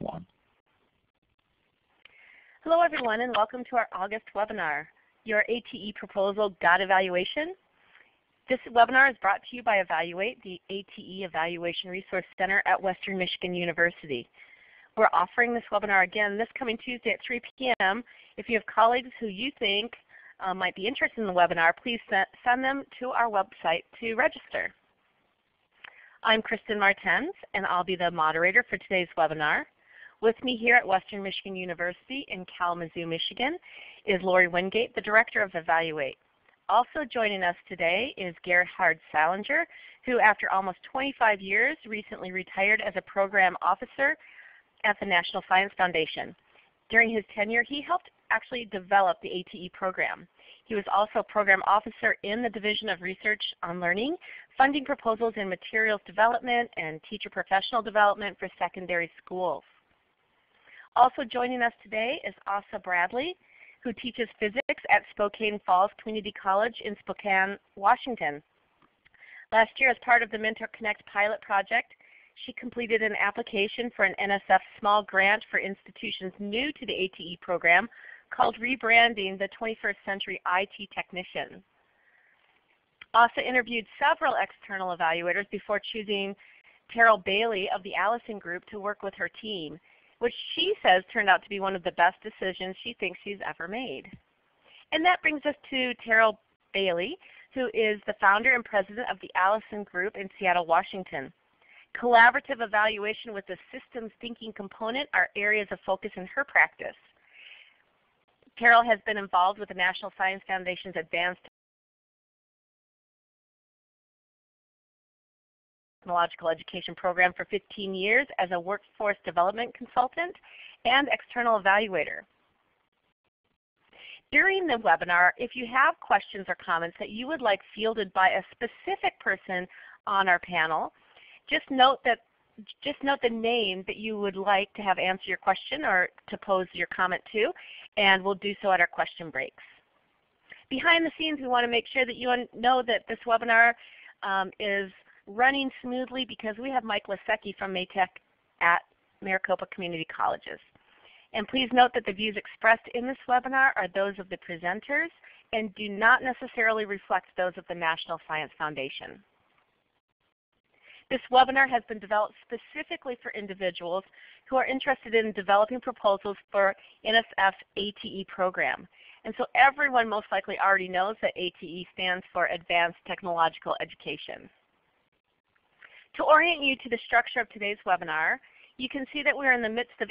one. Hello everyone and welcome to our August webinar, Your ATE Proposal Got Evaluation. This webinar is brought to you by EvaluATE, the ATE Evaluation Resource Center at Western Michigan University. We're offering this webinar again this coming Tuesday at 3 p.m. If you have colleagues who you think uh, might be interested in the webinar, please send them to our website to register. I'm Kristen Martens, and I'll be the moderator for today's webinar. With me here at Western Michigan University in Kalamazoo, Michigan is Lori Wingate, the Director of EvaluATE. Also joining us today is Gerhard Salinger, who after almost 25 years recently retired as a Program Officer at the National Science Foundation. During his tenure, he helped actually develop the ATE program. He was also a Program Officer in the Division of Research on Learning, funding proposals in materials development and teacher professional development for secondary schools. Also joining us today is Asa Bradley, who teaches physics at Spokane Falls Community College in Spokane, Washington. Last year as part of the Mentor Connect pilot project, she completed an application for an NSF small grant for institutions new to the ATE program called Rebranding the 21st Century IT Technician. Asa interviewed several external evaluators before choosing Terryll Bailey of the Allison Group to work with her team, which she says turned out to be one of the best decisions she thinks she's ever made. And that brings us to Terryll Bailey, who is the founder and president of the Allison Group in Seattle, Washington. Collaborative evaluation with the systems thinking component are areas of focus in her practice. Carol has been involved with the National Science Foundation's Advanced Technological Education Program for 15 years as a workforce development consultant and external evaluator. During the webinar, if you have questions or comments that you would like fielded by a specific person on our panel, just note that just note the name that you would like to have answer your question or to pose your comment to, and we'll do so at our question breaks. Behind the scenes, we want to make sure that you know that this webinar um, is running smoothly because we have Mike Lasecki from MATEC at Maricopa Community Colleges. And please note that the views expressed in this webinar are those of the presenters and do not necessarily reflect those of the National Science Foundation. This webinar has been developed specifically for individuals who are interested in developing proposals for NSF's ATE program. And so everyone most likely already knows that ATE stands for Advanced Technological Education. To orient you to the structure of today's webinar, you can see that we're in the midst of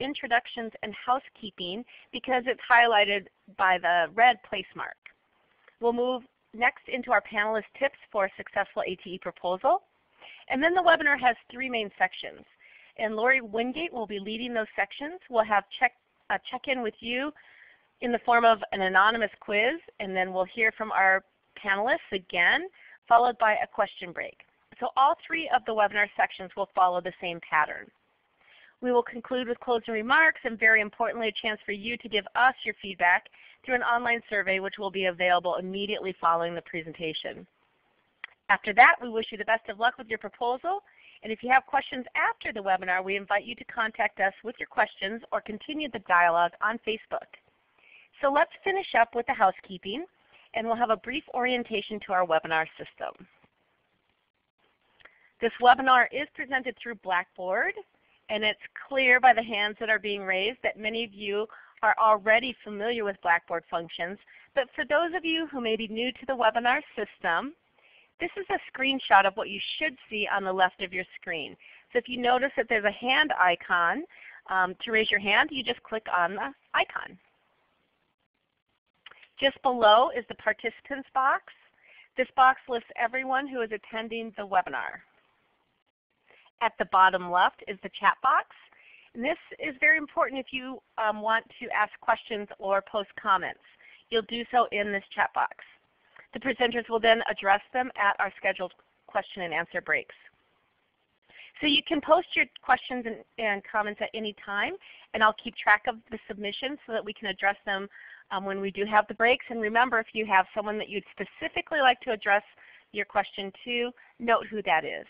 introductions and housekeeping because it's highlighted by the red place mark. We'll move next into our panelist tips for a successful ATE proposal. And then the webinar has three main sections. And Lori Wingate will be leading those sections. We'll have check, a check-in with you in the form of an anonymous quiz, and then we'll hear from our panelists again, followed by a question break. So all three of the webinar sections will follow the same pattern. We will conclude with closing remarks and very importantly a chance for you to give us your feedback through an online survey which will be available immediately following the presentation. After that, we wish you the best of luck with your proposal. And if you have questions after the webinar, we invite you to contact us with your questions or continue the dialogue on Facebook. So let's finish up with the housekeeping, and we'll have a brief orientation to our webinar system. This webinar is presented through Blackboard, and it's clear by the hands that are being raised that many of you are already familiar with Blackboard functions. But for those of you who may be new to the webinar system, this is a screenshot of what you should see on the left of your screen. So if you notice that there's a hand icon, um, to raise your hand, you just click on the icon. Just below is the participants box. This box lists everyone who is attending the webinar. At the bottom left is the chat box. And this is very important if you um, want to ask questions or post comments. You'll do so in this chat box. The presenters will then address them at our scheduled question and answer breaks. So you can post your questions and, and, comments at any time, and I'll keep track of the submissions so that we can address them um, when we do have the breaks. And remember, if you have someone that you'd specifically like to address your question to, note who that is.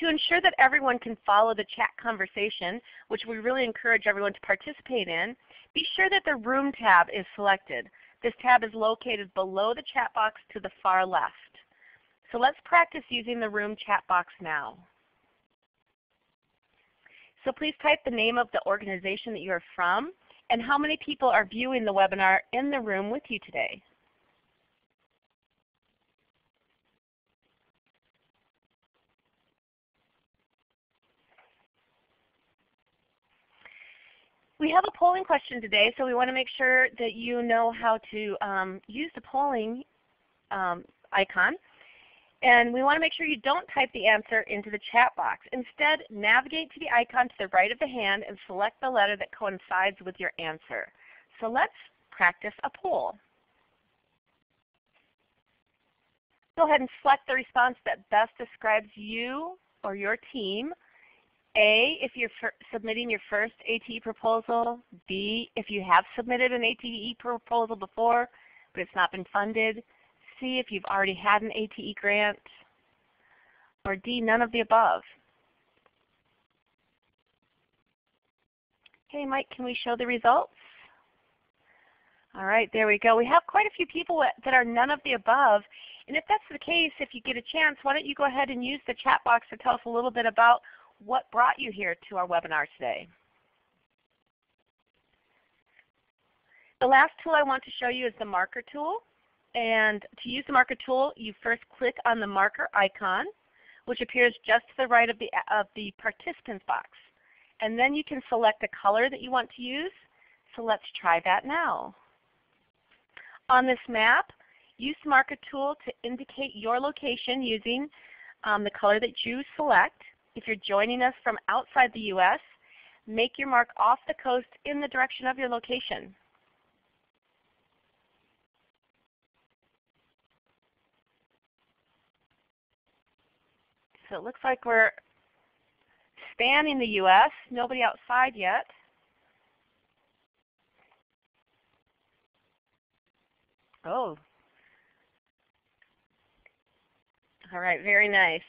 To ensure that everyone can follow the chat conversation, which we really encourage everyone to participate in, be sure that the Room tab is selected. This tab is located below the chat box to the far left. So let's practice using the Room chat box now. So please type the name of the organization that you are from and how many people are viewing the webinar in the room with you today. We have a polling question today, so we want to make sure that you know how to um, use the polling um, icon. And we want to make sure you don't type the answer into the chat box. Instead, navigate to the icon to the right of the hand and select the letter that coincides with your answer. So let's practice a poll. Go ahead and select the response that best describes you or your team. A, if you're submitting your first ATE proposal. B, if you have submitted an ATE proposal before but it's not been funded. C, if you've already had an ATE grant. Or D, none of the above. Okay, Mike, can we show the results? All right, there we go. We have quite a few people that are none of the above. And if that's the case, if you get a chance, why don't you go ahead and use the chat box to tell us a little bit about what brought you here to our webinar today. The last tool I want to show you is the marker tool. And to use the marker tool, you first click on the marker icon, which appears just to the right of the, of the participants box. And then you can select the color that you want to use. So let's try that now. On this map, use the marker tool to indicate your location using um, the color that you select. If you're joining us from outside the U.S., make your mark off the coast in the direction of your location. So it looks like we're spanning the U.S., nobody outside yet. Oh. All right, very nice.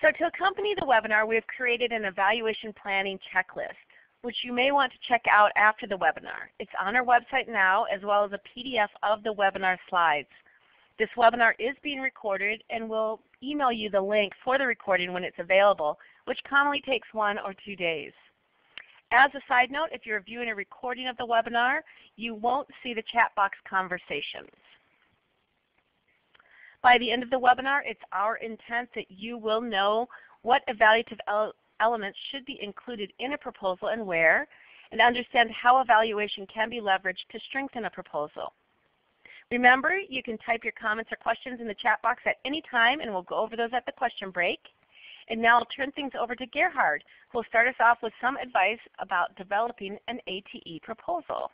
So to accompany the webinar, we have created an evaluation planning checklist, which you may want to check out after the webinar. It's on our website now, as well as a PDF of the webinar slides. This webinar is being recorded, and we'll email you the link for the recording when it's available, which commonly takes one or two days. As a side note, if you're viewing a recording of the webinar, you won't see the chat box conversations. By the end of the webinar, it's our intent that you will know what evaluative elements should be included in a proposal and where, and understand how evaluation can be leveraged to strengthen a proposal. Remember, you can type your comments or questions in the chat box at any time, and we'll go over those at the question break. And now I'll turn things over to Gerhard, who will start us off with some advice about developing an ATE proposal.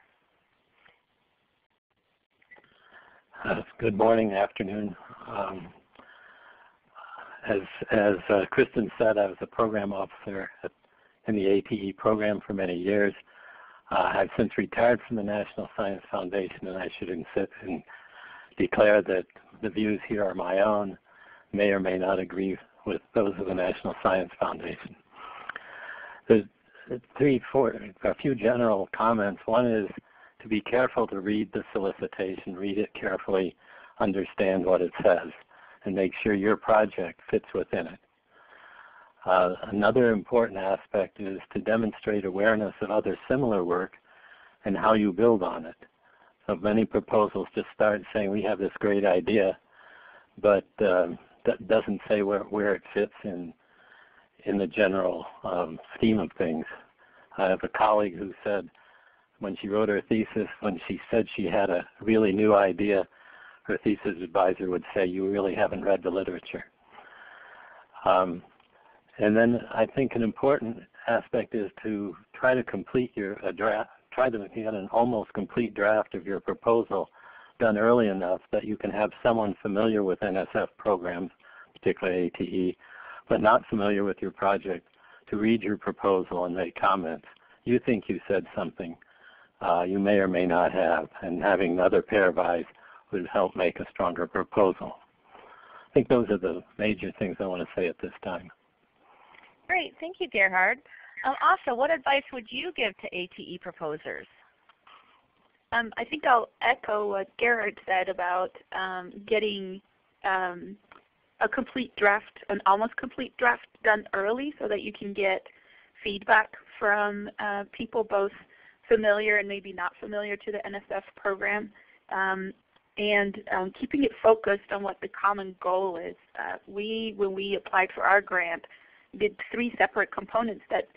Good morning, afternoon. Um, as as uh, Kristen said, I was a program officer at, in the ATE program for many years. Uh, I've since retired from the National Science Foundation, and I should insist and declare that the views here are my own, may or may not agree with those of the National Science Foundation. There's three, four, a few general comments. One is to be careful to read the solicitation, read it carefully, understand what it says, and make sure your project fits within it. Uh, another important aspect is to demonstrate awareness of other similar work and how you build on it. So many proposals just start saying we have this great idea, but um, that doesn't say where, where it fits in in the general um, scheme of things. I have a colleague who said when she wrote her thesis, when she said she had a really new idea, her thesis advisor would say, you really haven't read the literature. Um, and then I think an important aspect is to try to complete your draft, try to get an almost complete draft of your proposal done early enough that you can have someone familiar with NSF programs, particularly ATE, but not familiar with your project to read your proposal and make comments. You think you said something uh, you may or may not have, and having another pair of eyes would help make a stronger proposal. I think those are the major things I want to say at this time. Great. Thank you, Gerhard. Um, Asa, what advice would you give to ATE proposers? Um, I think I'll echo what Gerhard said about um, getting um, a complete draft, an almost complete draft done early so that you can get feedback from uh, people both familiar and maybe not familiar to the NSF program. Um, and um, keeping it focused on what the common goal is. Uh, we, when we applied for our grant, did three separate components that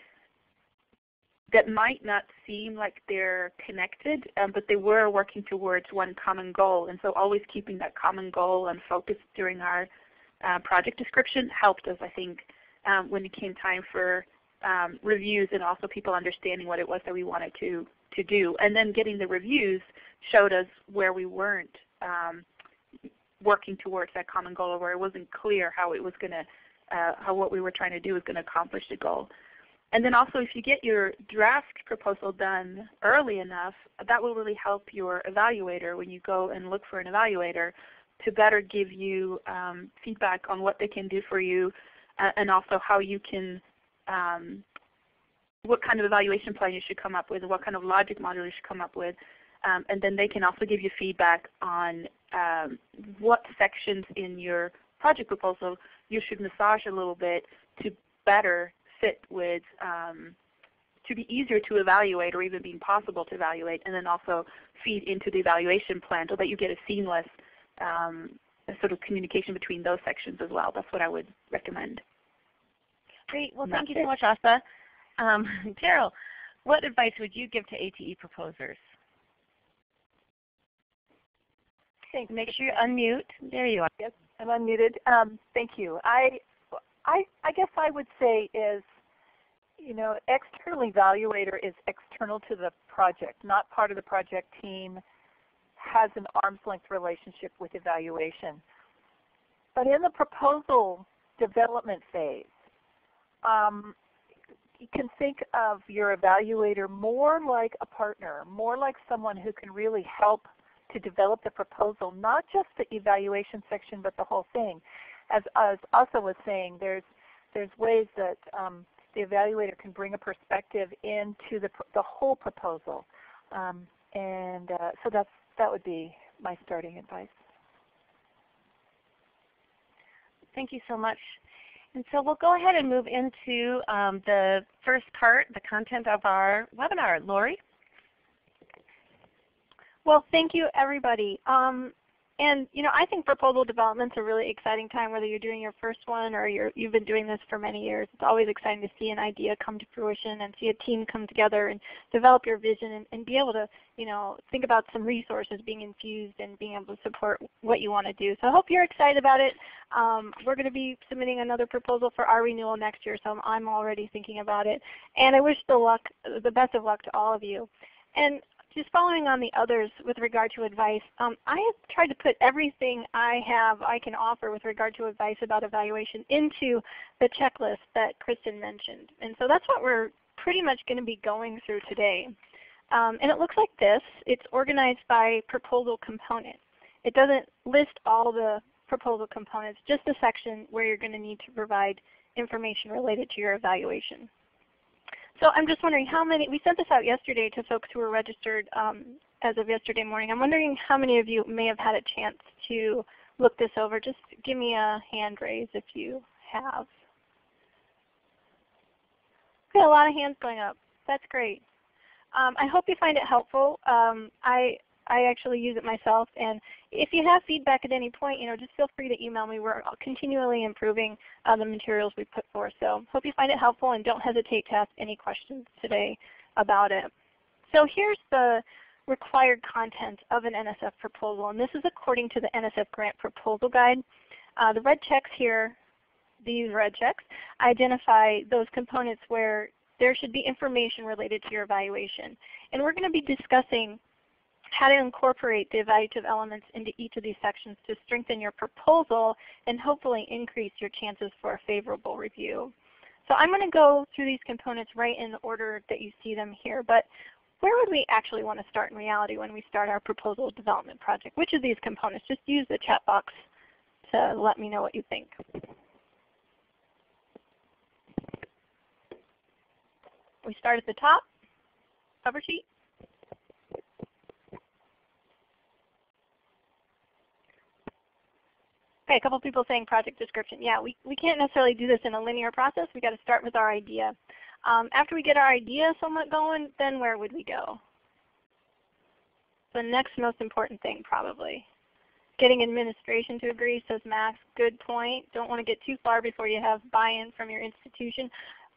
that might not seem like they're connected, um, but they were working towards one common goal. And so always keeping that common goal and focus during our uh, project description helped us, I think, um, when it came time for um, reviews and also people understanding what it was that we wanted to, to do. And then getting the reviews showed us where we weren't um, working towards that common goal where it wasn't clear how it was going to, uh, how what we were trying to do was going to accomplish the goal. And then also if you get your draft proposal done early enough, that will really help your evaluator when you go and look for an evaluator to better give you um, feedback on what they can do for you uh, and also how you can, um, what kind of evaluation plan you should come up with, and what kind of logic model you should come up with. Um, and then they can also give you feedback on um, what sections in your project proposal you should massage a little bit to better fit with um, to be easier to evaluate or even being possible to evaluate and then also feed into the evaluation plan so that you get a seamless um, sort of communication between those sections as well. That's what I would recommend. Great. Well, thank you so much, Asa. Um, Carol, what advice would you give to ATE proposers? Make sure you unmute. There you are. Yes, I'm unmuted. Um, thank you. I, I, I guess I would say is, you know, external evaluator is external to the project, not part of the project team, has an arm's length relationship with evaluation. But in the proposal development phase, um, you can think of your evaluator more like a partner, more like someone who can really help to develop the proposal, not just the evaluation section, but the whole thing. As, as Asa was saying, there's, there's ways that um, the evaluator can bring a perspective into the, the whole proposal. Um, and uh, so that's, that would be my starting advice. Thank you so much. And so we'll go ahead and move into um, the first part, the content of our webinar. Lori? Well, thank you everybody. Um, and you know, I think proposal development is a really exciting time, whether you're doing your first one or you have been doing this for many years. It's always exciting to see an idea come to fruition and see a team come together and develop your vision and, and be able to, you know, think about some resources being infused and being able to support what you want to do. So I hope you're excited about it. Um, we're going to be submitting another proposal for our renewal next year, so I'm already thinking about it. And I wish the luck, the best of luck to all of you. And just following on the others with regard to advice, um, I have tried to put everything I have I can offer with regard to advice about evaluation into the checklist that Kristen mentioned. And so that's what we're pretty much going to be going through today. Um, and it looks like this. It's organized by proposal component. It doesn't list all the proposal components, just the section where you're going to need to provide information related to your evaluation. So I'm just wondering how many, we sent this out yesterday to folks who were registered um, as of yesterday morning. I'm wondering how many of you may have had a chance to look this over. Just give me a hand raise if you have. Okay, a lot of hands going up. That's great. Um, I hope you find it helpful. Um, I I actually use it myself. And if you have feedback at any point, you know, just feel free to email me. We're continually improving uh, the materials we put forth. So hope you find it helpful and don't hesitate to ask any questions today about it. So here's the required content of an NSF proposal. And this is according to the NSF Grant Proposal Guide. Uh, the red checks here, these red checks, identify those components where there should be information related to your evaluation. And we're going to be discussing how to incorporate the evaluative elements into each of these sections to strengthen your proposal and hopefully increase your chances for a favorable review. So I'm going to go through these components right in the order that you see them here. But where would we actually want to start in reality when we start our proposal development project? Which of these components? Just use the chat box to let me know what you think. We start at the top, cover sheet. Okay, a couple people saying project description. Yeah, we, we can't necessarily do this in a linear process. We've got to start with our idea. Um, after we get our idea somewhat going, then where would we go? The next most important thing probably. Getting administration to agree, says Max. Good point. Don't want to get too far before you have buy-in from your institution.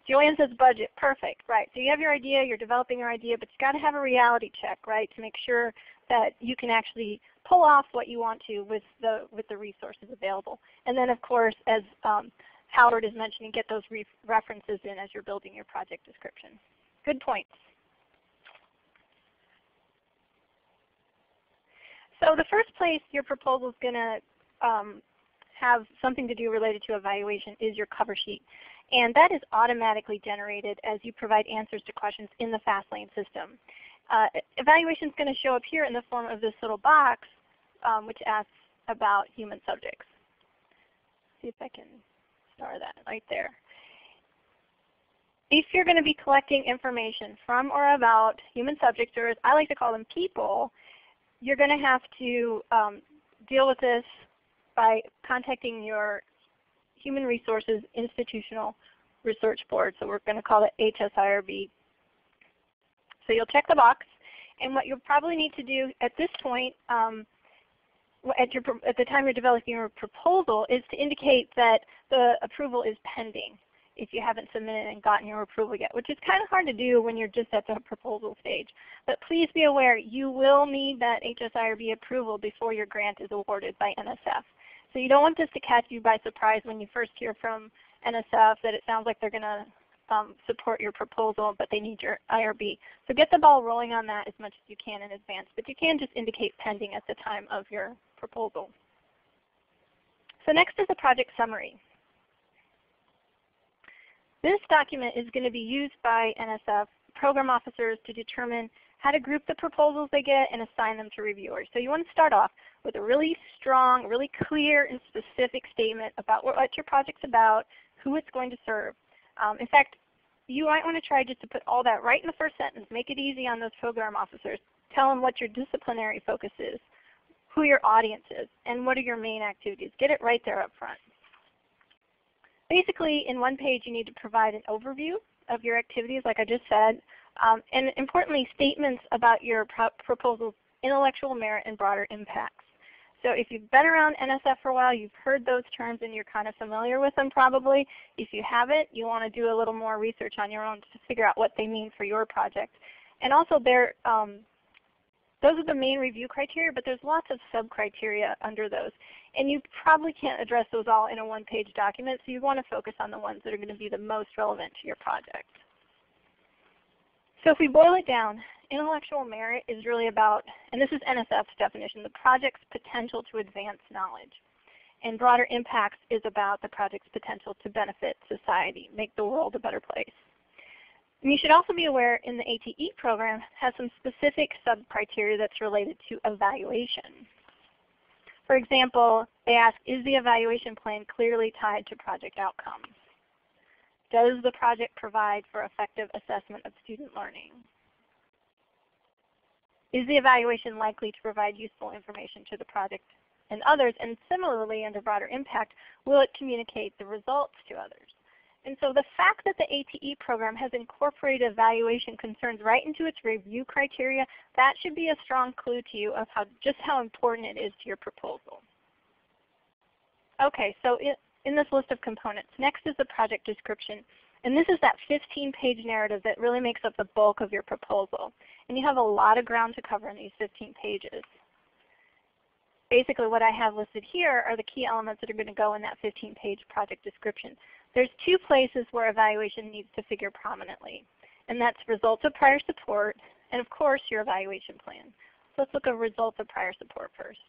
Joanne says budget. Perfect. Right. So you have your idea, you're developing your idea, but you've got to have a reality check, right, to make sure that you can actually pull off what you want to with the with the resources available. And then of course, as um, Howard is mentioning, get those re references in as you're building your project description. Good points. So the first place your proposal is going to um, have something to do related to evaluation is your cover sheet. And that is automatically generated as you provide answers to questions in the FastLane system. Uh, evaluation is going to show up here in the form of this little box um, which asks about human subjects. See if I can star that right there. If you're going to be collecting information from or about human subjects, or as I like to call them people, you're going to have to um, deal with this by contacting your Human Resources Institutional Research Board. So we're going to call it HSIRB. So you'll check the box. And what you'll probably need to do at this point, um, at, your, at the time you're developing your proposal, is to indicate that the approval is pending if you haven't submitted and gotten your approval yet, which is kind of hard to do when you're just at the proposal stage. But please be aware, you will need that HSIRB approval before your grant is awarded by NSF. So you don't want this to catch you by surprise when you first hear from NSF that it sounds like they're going to um, support your proposal, but they need your IRB. So get the ball rolling on that as much as you can in advance. But you can just indicate pending at the time of your proposal. So next is a project summary. This document is going to be used by NSF program officers to determine how to group the proposals they get and assign them to reviewers. So you want to start off with a really strong, really clear and specific statement about what your project's about, who it's going to serve. Um, in fact, you might want to try just to put all that right in the first sentence. Make it easy on those program officers. Tell them what your disciplinary focus is, who your audience is, and what are your main activities. Get it right there up front. Basically, in one page you need to provide an overview of your activities, like I just said, um, and importantly, statements about your pro proposal's intellectual merit and broader impacts. So if you've been around NSF for a while, you've heard those terms and you're kind of familiar with them probably. If you haven't, you want to do a little more research on your own to figure out what they mean for your project. And also um, those are the main review criteria, but there's lots of sub-criteria under those. And you probably can't address those all in a one-page document, so you want to focus on the ones that are going to be the most relevant to your project. So if we boil it down, intellectual merit is really about, and this is NSF's definition, the project's potential to advance knowledge. And broader impacts is about the project's potential to benefit society, make the world a better place. And you should also be aware in the ATE program has some specific sub-criteria that's related to evaluation. For example, they ask, is the evaluation plan clearly tied to project outcomes? Does the project provide for effective assessment of student learning? Is the evaluation likely to provide useful information to the project and others? And similarly, under broader impact, will it communicate the results to others? And so the fact that the ATE program has incorporated evaluation concerns right into its review criteria, that should be a strong clue to you of how, just how important it is to your proposal. Okay, so it, in this list of components, next is the project description. And this is that 15-page narrative that really makes up the bulk of your proposal. And you have a lot of ground to cover in these 15 pages. Basically what I have listed here are the key elements that are going to go in that 15-page project description. There's two places where evaluation needs to figure prominently. And that's results of prior support and of course your evaluation plan. So let's look at results of prior support first.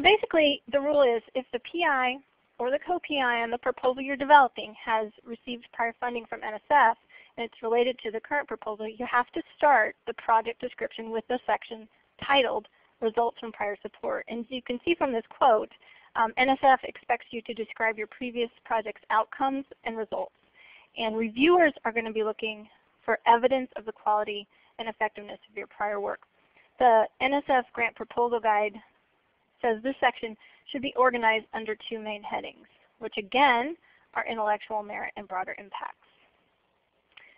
So basically the rule is if the PI or the co-PI on the proposal you're developing has received prior funding from NSF and it's related to the current proposal, you have to start the project description with the section titled results from prior support. And you can see from this quote, um, NSF expects you to describe your previous project's outcomes and results. And reviewers are going to be looking for evidence of the quality and effectiveness of your prior work. The NSF Grant Proposal Guide says this section should be organized under two main headings, which again are intellectual merit and broader impacts.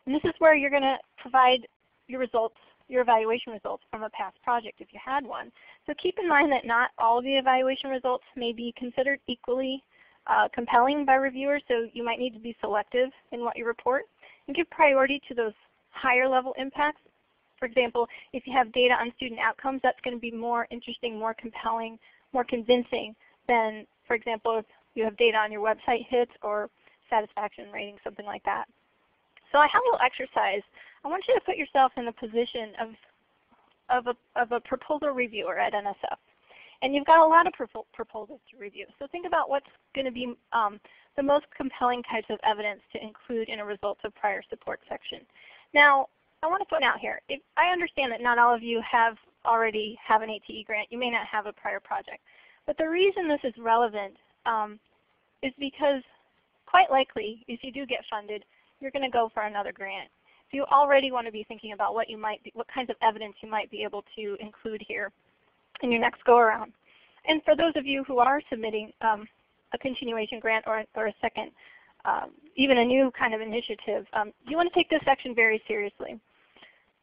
And this is where you're going to provide your results, your evaluation results from a past project if you had one. So keep in mind that not all of the evaluation results may be considered equally uh, compelling by reviewers, so you might need to be selective in what you report and give priority to those higher level impacts. For example, if you have data on student outcomes, that's going to be more interesting, more compelling, more convincing than, for example, if you have data on your website hits or satisfaction rating, something like that. So I have a little exercise. I want you to put yourself in the position of, of, a, of a proposal reviewer at NSF. And you've got a lot of proposals to review. So think about what's going to be um, the most compelling types of evidence to include in a results of prior support section. Now, I want to point out here, if, I understand that not all of you have already have an ATE grant. You may not have a prior project. But the reason this is relevant um, is because quite likely, if you do get funded, you're going to go for another grant. So you already want to be thinking about what you might, be, what kinds of evidence you might be able to include here in your next go around. And for those of you who are submitting um, a continuation grant or, or a second, um, even a new kind of initiative, um, you want to take this section very seriously.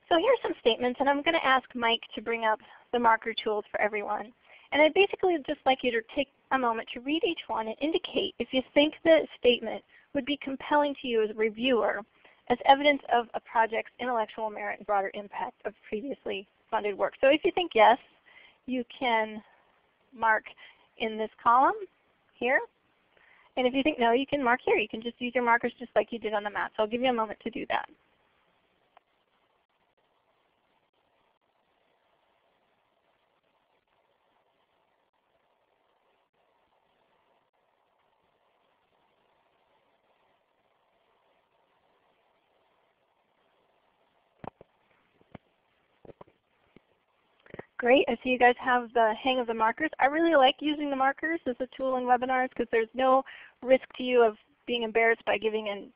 So here's some statements, and I'm going to ask Mike to bring up the marker tools for everyone. And I'd basically just like you to take a moment to read each one and indicate if you think the statement would be compelling to you as a reviewer as evidence of a project's intellectual merit and broader impact of previously funded work. So if you think yes, you can mark in this column here. And if you think no, you can mark here. You can just use your markers just like you did on the map. So I'll give you a moment to do that. Great. I see you guys have the hang of the markers. I really like using the markers as a tool in webinars because there's no risk to you of being embarrassed by giving an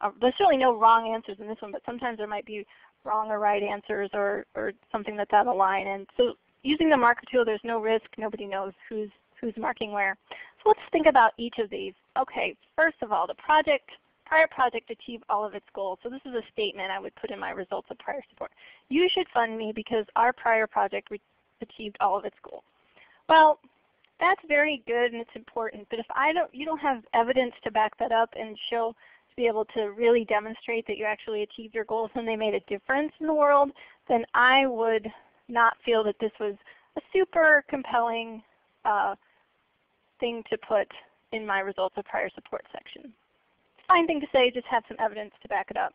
uh, there's certainly no wrong answers in this one, but sometimes there might be wrong or right answers or, or something that's out of line. And so using the marker tool, there's no risk. Nobody knows who's, who's marking where. So let's think about each of these. Okay, first of all, the project prior project achieved all of its goals. So this is a statement I would put in my results of prior support. You should fund me because our prior project achieved all of its goals. Well, that's very good and it's important, but if I don't, you don't have evidence to back that up and show to be able to really demonstrate that you actually achieved your goals and they made a difference in the world, then I would not feel that this was a super compelling uh, thing to put in my results of prior support section fine thing to say, just have some evidence to back it up.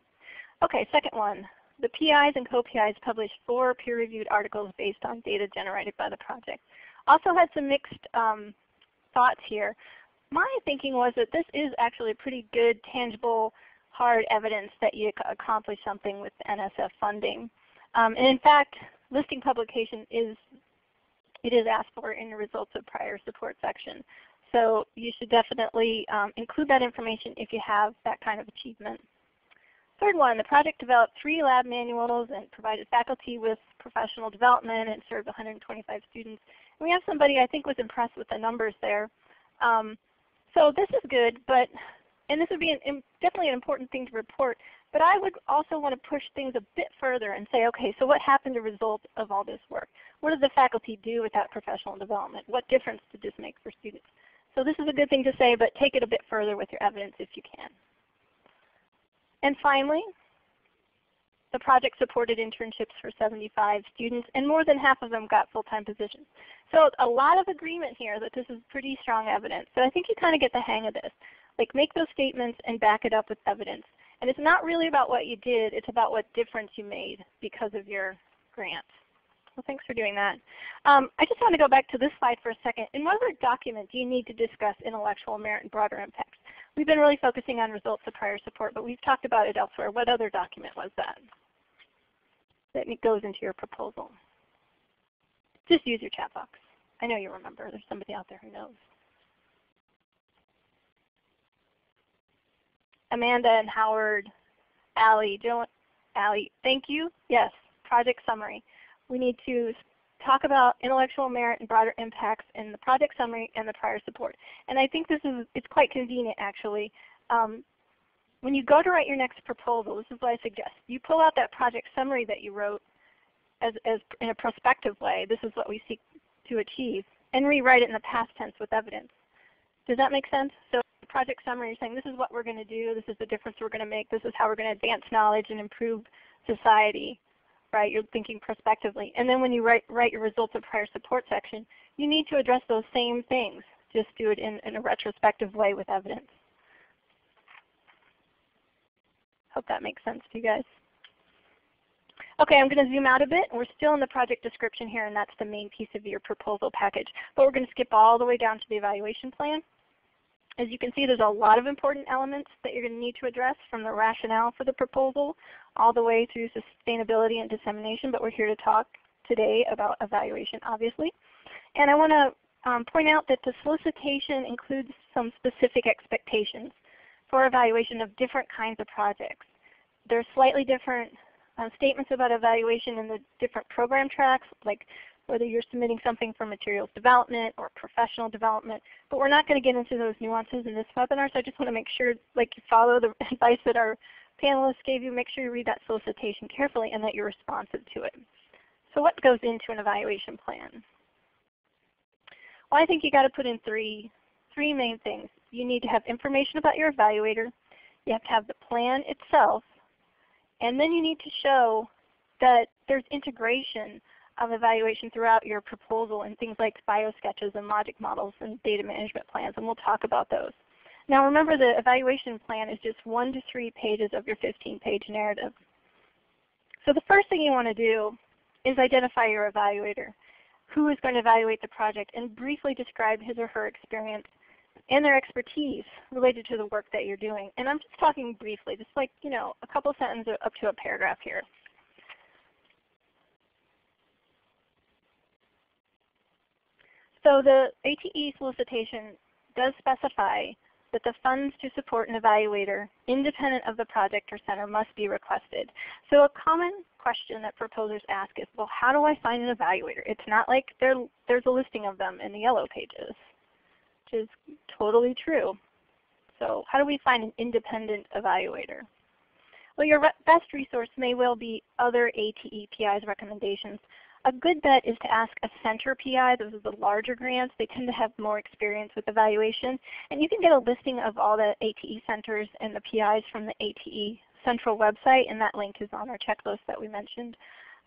Okay, second one. The PIs and co-PIs published four peer-reviewed articles based on data generated by the project. Also had some mixed um, thoughts here. My thinking was that this is actually pretty good, tangible, hard evidence that you accomplished something with NSF funding. Um, and in fact, listing publication is it is asked for in the results of prior support section. So you should definitely um, include that information if you have that kind of achievement. Third one, the project developed three lab manuals and provided faculty with professional development and served 125 students. And we have somebody I think was impressed with the numbers there. Um, so this is good, but and this would be an, definitely an important thing to report. But I would also want to push things a bit further and say, okay, so what happened as a result of all this work? What did the faculty do with that professional development? What difference did this make for students? So this is a good thing to say, but take it a bit further with your evidence if you can. And finally, the project supported internships for 75 students, and more than half of them got full-time positions. So a lot of agreement here that this is pretty strong evidence. So I think you kind of get the hang of this. Like make those statements and back it up with evidence. And it's not really about what you did, it's about what difference you made because of your grant. Well, thanks for doing that. Um, I just want to go back to this slide for a second. In what other document do you need to discuss intellectual merit and broader impacts? We've been really focusing on results of prior support, but we've talked about it elsewhere. What other document was that? That goes into your proposal. Just use your chat box. I know you remember. There's somebody out there who knows. Amanda and Howard, Allie, don't, Allie, thank you. Yes, project summary. We need to talk about intellectual merit and broader impacts in the project summary and the prior support. And I think this is it's quite convenient actually. Um, when you go to write your next proposal, this is what I suggest. You pull out that project summary that you wrote as, as in a prospective way. This is what we seek to achieve. And rewrite it in the past tense with evidence. Does that make sense? So project summary, you're saying this is what we're going to do, this is the difference we're going to make, this is how we're going to advance knowledge and improve society. Right? You're thinking prospectively. And then when you write, write your results of prior support section, you need to address those same things. Just do it in, in a retrospective way with evidence. Hope that makes sense to you guys. Okay, I'm going to zoom out a bit. We're still in the project description here, and that's the main piece of your proposal package. But we're going to skip all the way down to the evaluation plan. As you can see, there's a lot of important elements that you're going to need to address from the rationale for the proposal all the way through sustainability and dissemination, but we're here to talk today about evaluation, obviously. And I want to um, point out that the solicitation includes some specific expectations for evaluation of different kinds of projects. There's slightly different uh, statements about evaluation in the different program tracks, like whether you're submitting something for materials development or professional development. But we're not going to get into those nuances in this webinar, so I just want to make sure like you follow the advice that our panelists gave you. Make sure you read that solicitation carefully and that you're responsive to it. So what goes into an evaluation plan? Well, I think you got to put in three, three main things. You need to have information about your evaluator. You have to have the plan itself. And then you need to show that there's integration of evaluation throughout your proposal in things like biosketches and logic models and data management plans, and we'll talk about those. Now remember the evaluation plan is just one to three pages of your 15-page narrative. So the first thing you want to do is identify your evaluator, who is going to evaluate the project, and briefly describe his or her experience and their expertise related to the work that you're doing. And I'm just talking briefly, just like you know, a couple sentences up to a paragraph here. So the ATE solicitation does specify that the funds to support an evaluator independent of the project or center must be requested. So a common question that proposers ask is, well, how do I find an evaluator? It's not like there's a listing of them in the yellow pages, which is totally true. So how do we find an independent evaluator? Well, your best resource may well be other ATE PI's recommendations, a good bet is to ask a center PI. Those are the larger grants. They tend to have more experience with evaluation. And you can get a listing of all the ATE centers and the PIs from the ATE central website, and that link is on our checklist that we mentioned.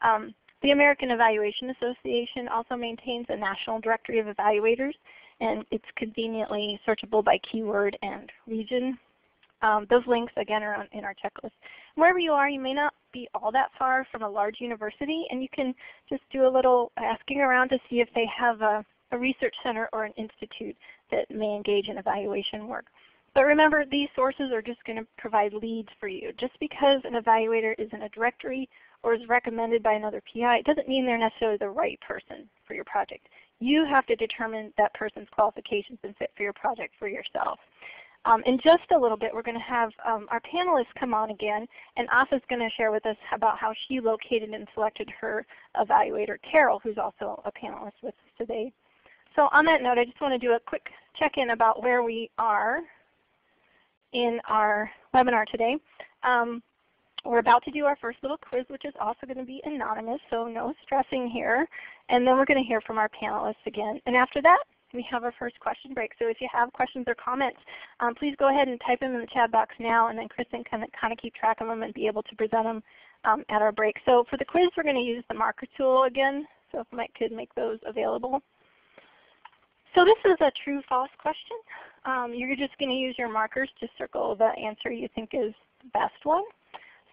Um, the American Evaluation Association also maintains a national directory of evaluators, and it's conveniently searchable by keyword and region. Um, those links, again, are on, in our checklist. Wherever you are, you may not be all that far from a large university, and you can just do a little asking around to see if they have a, a research center or an institute that may engage in evaluation work. But remember, these sources are just going to provide leads for you. Just because an evaluator is in a directory or is recommended by another PI, it doesn't mean they're necessarily the right person for your project. You have to determine that person's qualifications and fit for your project for yourself. Um, in just a little bit, we're going to have um, our panelists come on again, and Asa's going to share with us about how she located and selected her evaluator, Carol, who's also a panelist with us today. So on that note, I just want to do a quick check-in about where we are in our webinar today. Um, we're about to do our first little quiz, which is also going to be anonymous, so no stressing here. And then we're going to hear from our panelists again. And after that, we have our first question break. So if you have questions or comments, um, please go ahead and type them in the chat box now, and then Kristen can kind of keep track of them and be able to present them um, at our break. So for the quiz, we're going to use the marker tool again. So if Mike could make those available. So this is a true-false question. Um, you're just going to use your markers to circle the answer you think is the best one.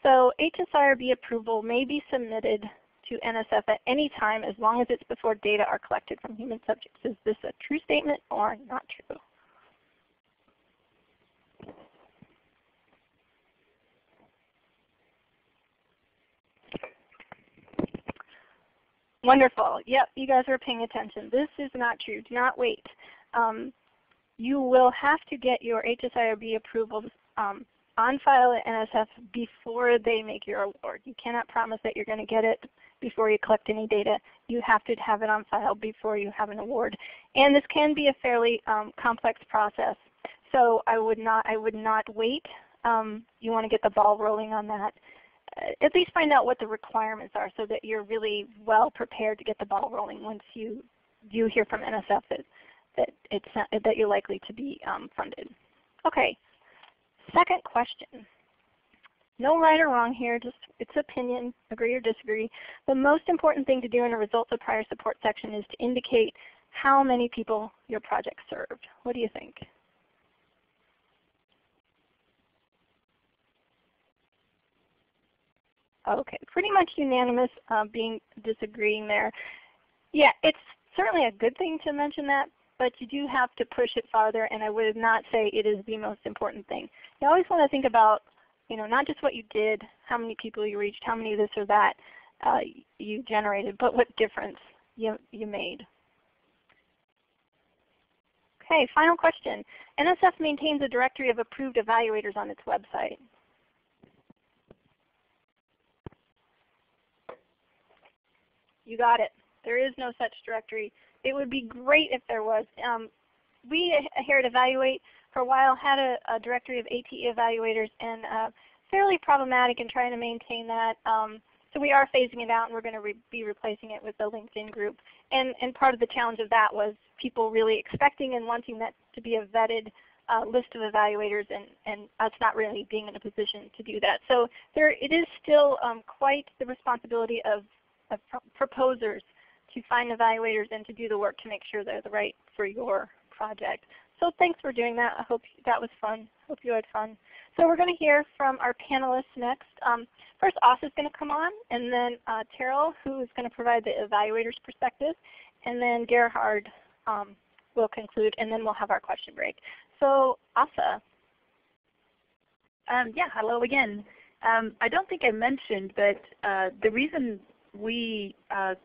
So HSIRB approval may be submitted to NSF at any time as long as it's before data are collected from human subjects. Is this a true statement or not true? Wonderful. Yep, you guys are paying attention. This is not true. Do not wait. Um, you will have to get your HSIRB approvals um, on file at NSF before they make your award. You cannot promise that you're going to get it before you collect any data. You have to have it on file before you have an award. And this can be a fairly um, complex process. So I would not, I would not wait. Um, you want to get the ball rolling on that. Uh, at least find out what the requirements are so that you're really well prepared to get the ball rolling once you you hear from NSF that that it's not, that you're likely to be um, funded. Okay, second question. No right or wrong here, just it's opinion, agree or disagree. The most important thing to do in a results of prior support section is to indicate how many people your project served. What do you think? Okay, pretty much unanimous uh, being disagreeing there. Yeah, it's certainly a good thing to mention that, but you do have to push it farther and I would not say it is the most important thing. You always want to think about you know, not just what you did, how many people you reached, how many this or that uh, you generated, but what difference you, you made. Okay, final question. NSF maintains a directory of approved evaluators on its website. You got it. There is no such directory. It would be great if there was. Um, we here at EvaluATE for a while had a, a directory of ATE evaluators and uh, fairly problematic in trying to maintain that. Um, so we are phasing it out and we're going to re be replacing it with the LinkedIn group. And, and part of the challenge of that was people really expecting and wanting that to be a vetted uh, list of evaluators and, and us not really being in a position to do that. So there, it is still um, quite the responsibility of, of proposers to find evaluators and to do the work to make sure they're the right for your project. So thanks for doing that. I hope that was fun. Hope you had fun. So we're going to hear from our panelists next. Um, first, Asa is going to come on, and then uh, Terryll, who is going to provide the evaluator's perspective, and then Gerhard um, will conclude, and then we'll have our question break. So Asa. Um, yeah, hello again. Um, I don't think I mentioned, but uh, the reason we uh,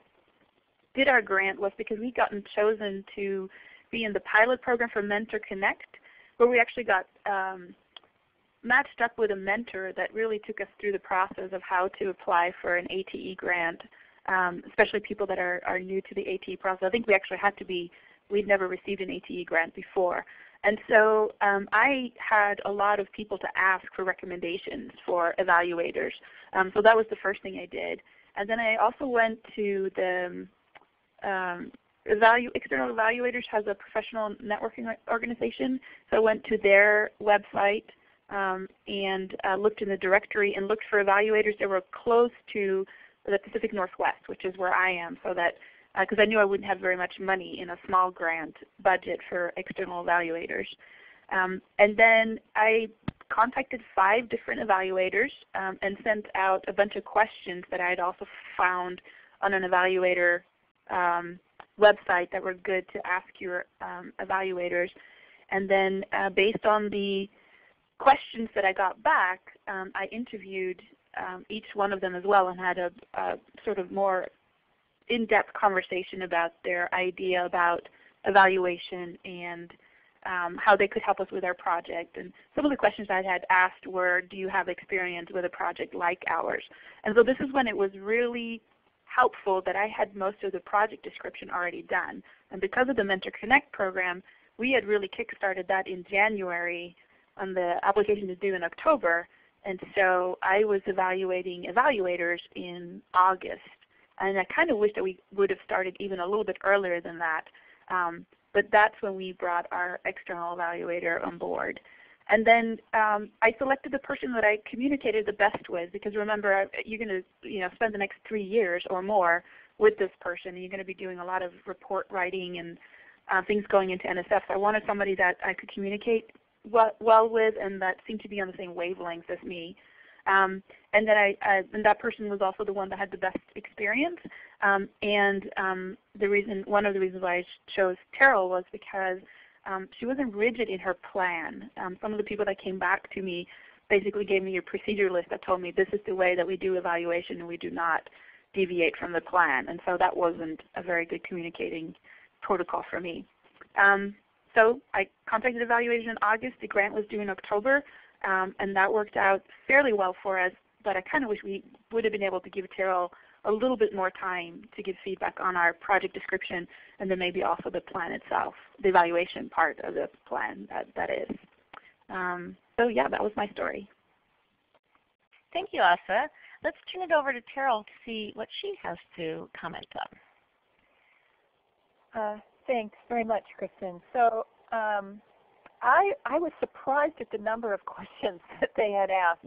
did our grant was because we would gotten chosen to be in the pilot program for Mentor Connect, where we actually got um, matched up with a mentor that really took us through the process of how to apply for an ATE grant, um, especially people that are, are new to the ATE process. I think we actually had to be, we'd never received an ATE grant before. And so um, I had a lot of people to ask for recommendations for evaluators. Um, so that was the first thing I did. And then I also went to the um, Evalu external evaluators has a professional networking organization. So I went to their website um, and uh, looked in the directory and looked for evaluators that were close to the Pacific Northwest, which is where I am, so that because uh, I knew I wouldn't have very much money in a small grant budget for external evaluators. Um, and then I contacted five different evaluators um, and sent out a bunch of questions that I had also found on an evaluator um, website that were good to ask your um, evaluators. And then uh, based on the questions that I got back, um, I interviewed um, each one of them as well and had a, a sort of more in-depth conversation about their idea about evaluation and um, how they could help us with our project. And some of the questions I had asked were, do you have experience with a project like ours? And so this is when it was really helpful that I had most of the project description already done. And because of the Mentor Connect program, we had really kick-started that in January and the application is due in October. And so I was evaluating evaluators in August. And I kind of wish that we would have started even a little bit earlier than that. Um, but that's when we brought our external evaluator on board. And then um, I selected the person that I communicated the best with because remember you're going to you know spend the next three years or more with this person and you're going to be doing a lot of report writing and uh, things going into NSF. So I wanted somebody that I could communicate well, well with and that seemed to be on the same wavelength as me. Um, and then I, I, and that person was also the one that had the best experience. Um, and um, the reason, one of the reasons why I chose Terryll was because um, she wasn't rigid in her plan. Um, some of the people that came back to me basically gave me a procedure list that told me this is the way that we do evaluation and we do not deviate from the plan. And so that wasn't a very good communicating protocol for me. Um, so I contacted Evaluation in August. The grant was due in October, um, and that worked out fairly well for us. But I kind of wish we would have been able to give Terryll a little bit more time to give feedback on our project description and then maybe also the plan itself, the evaluation part of the plan that, that is. Um, so yeah, that was my story. Thank you, Asa. Let's turn it over to Terryll to see what she has to comment on. Uh, thanks very much, Kristen. So um, I, I was surprised at the number of questions that they had asked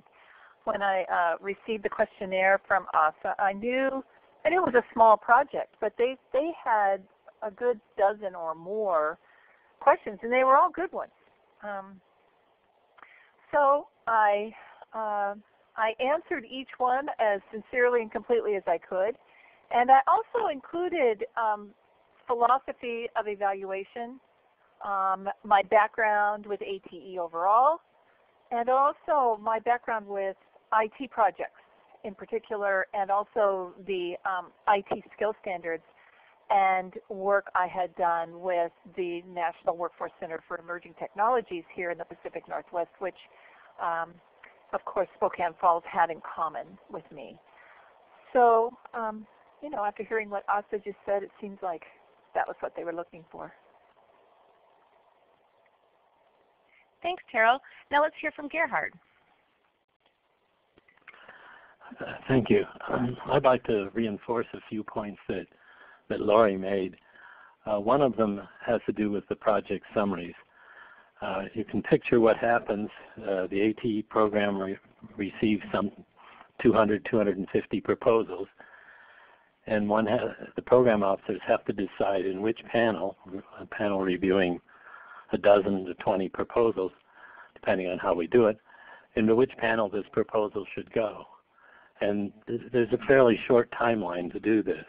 when I uh, received the questionnaire from Asa. I knew I knew it was a small project, but they they had a good dozen or more questions, and they were all good ones. Um, so I uh, I answered each one as sincerely and completely as I could, and I also included um, philosophy of evaluation, um, my background with ATE overall, and also my background with IT projects in particular, and also the um, IT skill standards and work I had done with the National Workforce Center for Emerging Technologies here in the Pacific Northwest, which um, of course Spokane Falls had in common with me. So, um, you know, after hearing what Asa just said, it seems like that was what they were looking for. Thanks, Terryll. Now let's hear from Gerhard. Thank you. Um, I'd like to reinforce a few points that, that Lori made. Uh, one of them has to do with the project summaries. Uh, you can picture what happens. Uh, the ATE program re receives some 200, 250 proposals, and one the program officers have to decide in which panel, a panel reviewing a dozen to 20 proposals, depending on how we do it, into which panel this proposal should go and there's a fairly short timeline to do this.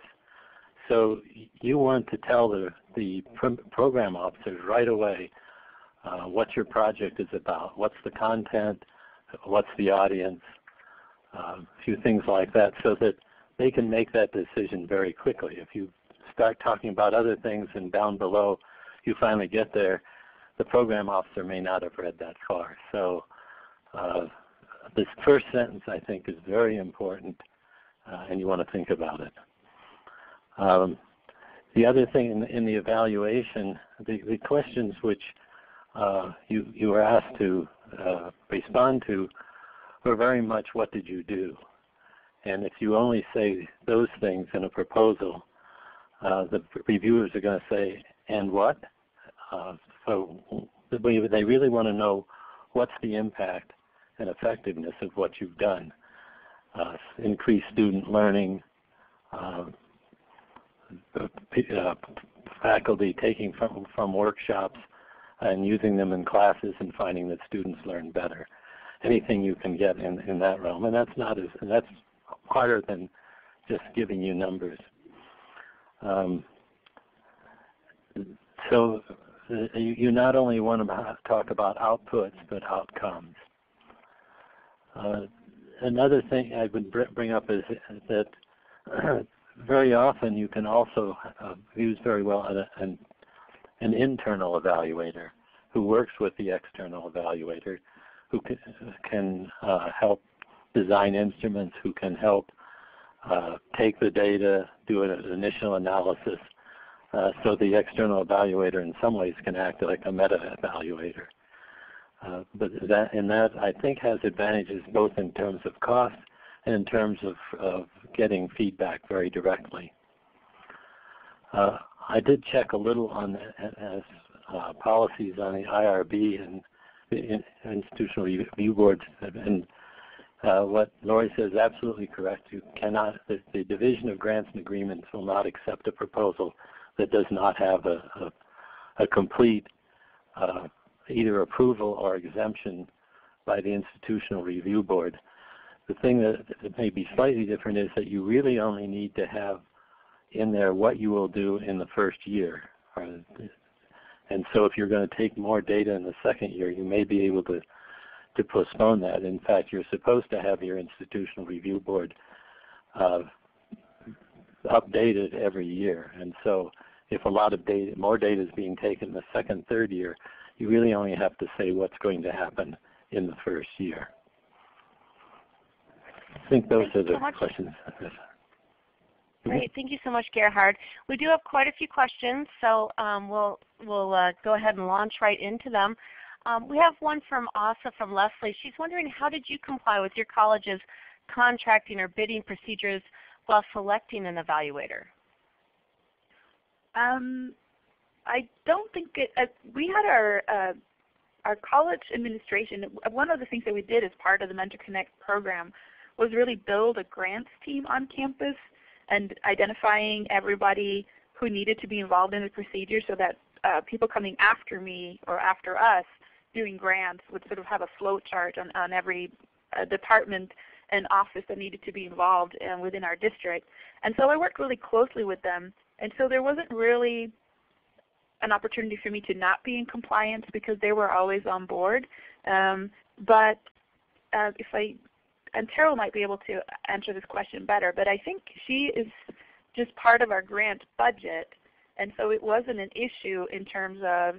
So you want to tell the, the program officers right away uh, what your project is about, what's the content, what's the audience, uh, a few things like that so that they can make that decision very quickly. If you start talking about other things and down below you finally get there, the program officer may not have read that far. So uh, this first sentence, I think, is very important, uh, and you want to think about it. Um, the other thing in, in the evaluation, the, the, questions which uh, you, you were asked to uh, respond to were very much what did you do? And if you only say those things in a proposal, uh, the reviewers are going to say, and what? Uh, so they really want to know what's the impact and effectiveness of what you've done. Uh, increase student learning, uh, uh, faculty taking from, from workshops and using them in classes and finding that students learn better. Anything you can get in, in that realm, and that's not as that's harder than just giving you numbers. Um, so uh, you, you, not only want to talk about outputs but outcomes. Uh, another thing I would bring up is that very often you can also uh, use very well an, an, an, internal evaluator who works with the external evaluator, who can, can uh, help design instruments, who can help uh, take the data, do an initial analysis, uh, so the external evaluator in some ways can act like a meta-evaluator. Uh, but that and that I think has advantages both in terms of cost and in terms of, of getting feedback very directly. Uh, I did check a little on as uh, policies on the IRB and the institutional review boards, and uh, what Lori says is absolutely correct. You cannot, the, the, Division of Grants and Agreements will not accept a proposal that does not have a, a, a complete uh, either approval or exemption by the Institutional Review Board. The thing that, that may be slightly different is that you really only need to have in there what you will do in the first year. And so if you're going to take more data in the second year, you may be able to, to postpone that. In fact, you're supposed to have your institutional review board uh, updated every year. And so if a lot of data, more data is being taken in the second, third year, you really only have to say what's going to happen in the first year. I think those Thank are the so questions. Great. Thank you so much, Gerhard. We do have quite a few questions, so um, we'll, we'll uh, go ahead and launch right into them. Um, we have one from Asa from Leslie. She's wondering how did you comply with your college's contracting or bidding procedures while selecting an evaluator? Um, I don't think it. Uh, we had our uh, our college administration. One of the things that we did as part of the Mentor Connect program was really build a grants team on campus and identifying everybody who needed to be involved in the procedure so that uh, people coming after me or after us doing grants would sort of have a flow chart on, on every uh, department and office that needed to be involved uh, within our district. And so I worked really closely with them. And so there wasn't really an opportunity for me to not be in compliance because they were always on board. Um, but uh, if I, and Terryll might be able to answer this question better, but I think she is just part of our grant budget. And so it wasn't an issue in terms of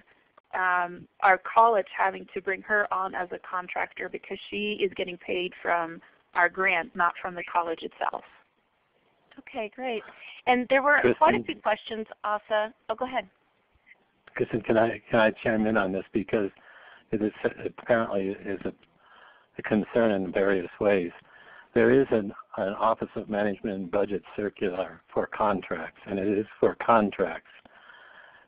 um, our college having to bring her on as a contractor because she is getting paid from our grant, not from the college itself. Okay, great. And there were quite a few questions, Asa. Oh, go ahead. Kristen, can I can I chime in on this because it is apparently is a, a concern in various ways. There is an, an Office of Management and Budget circular for contracts, and it is for contracts.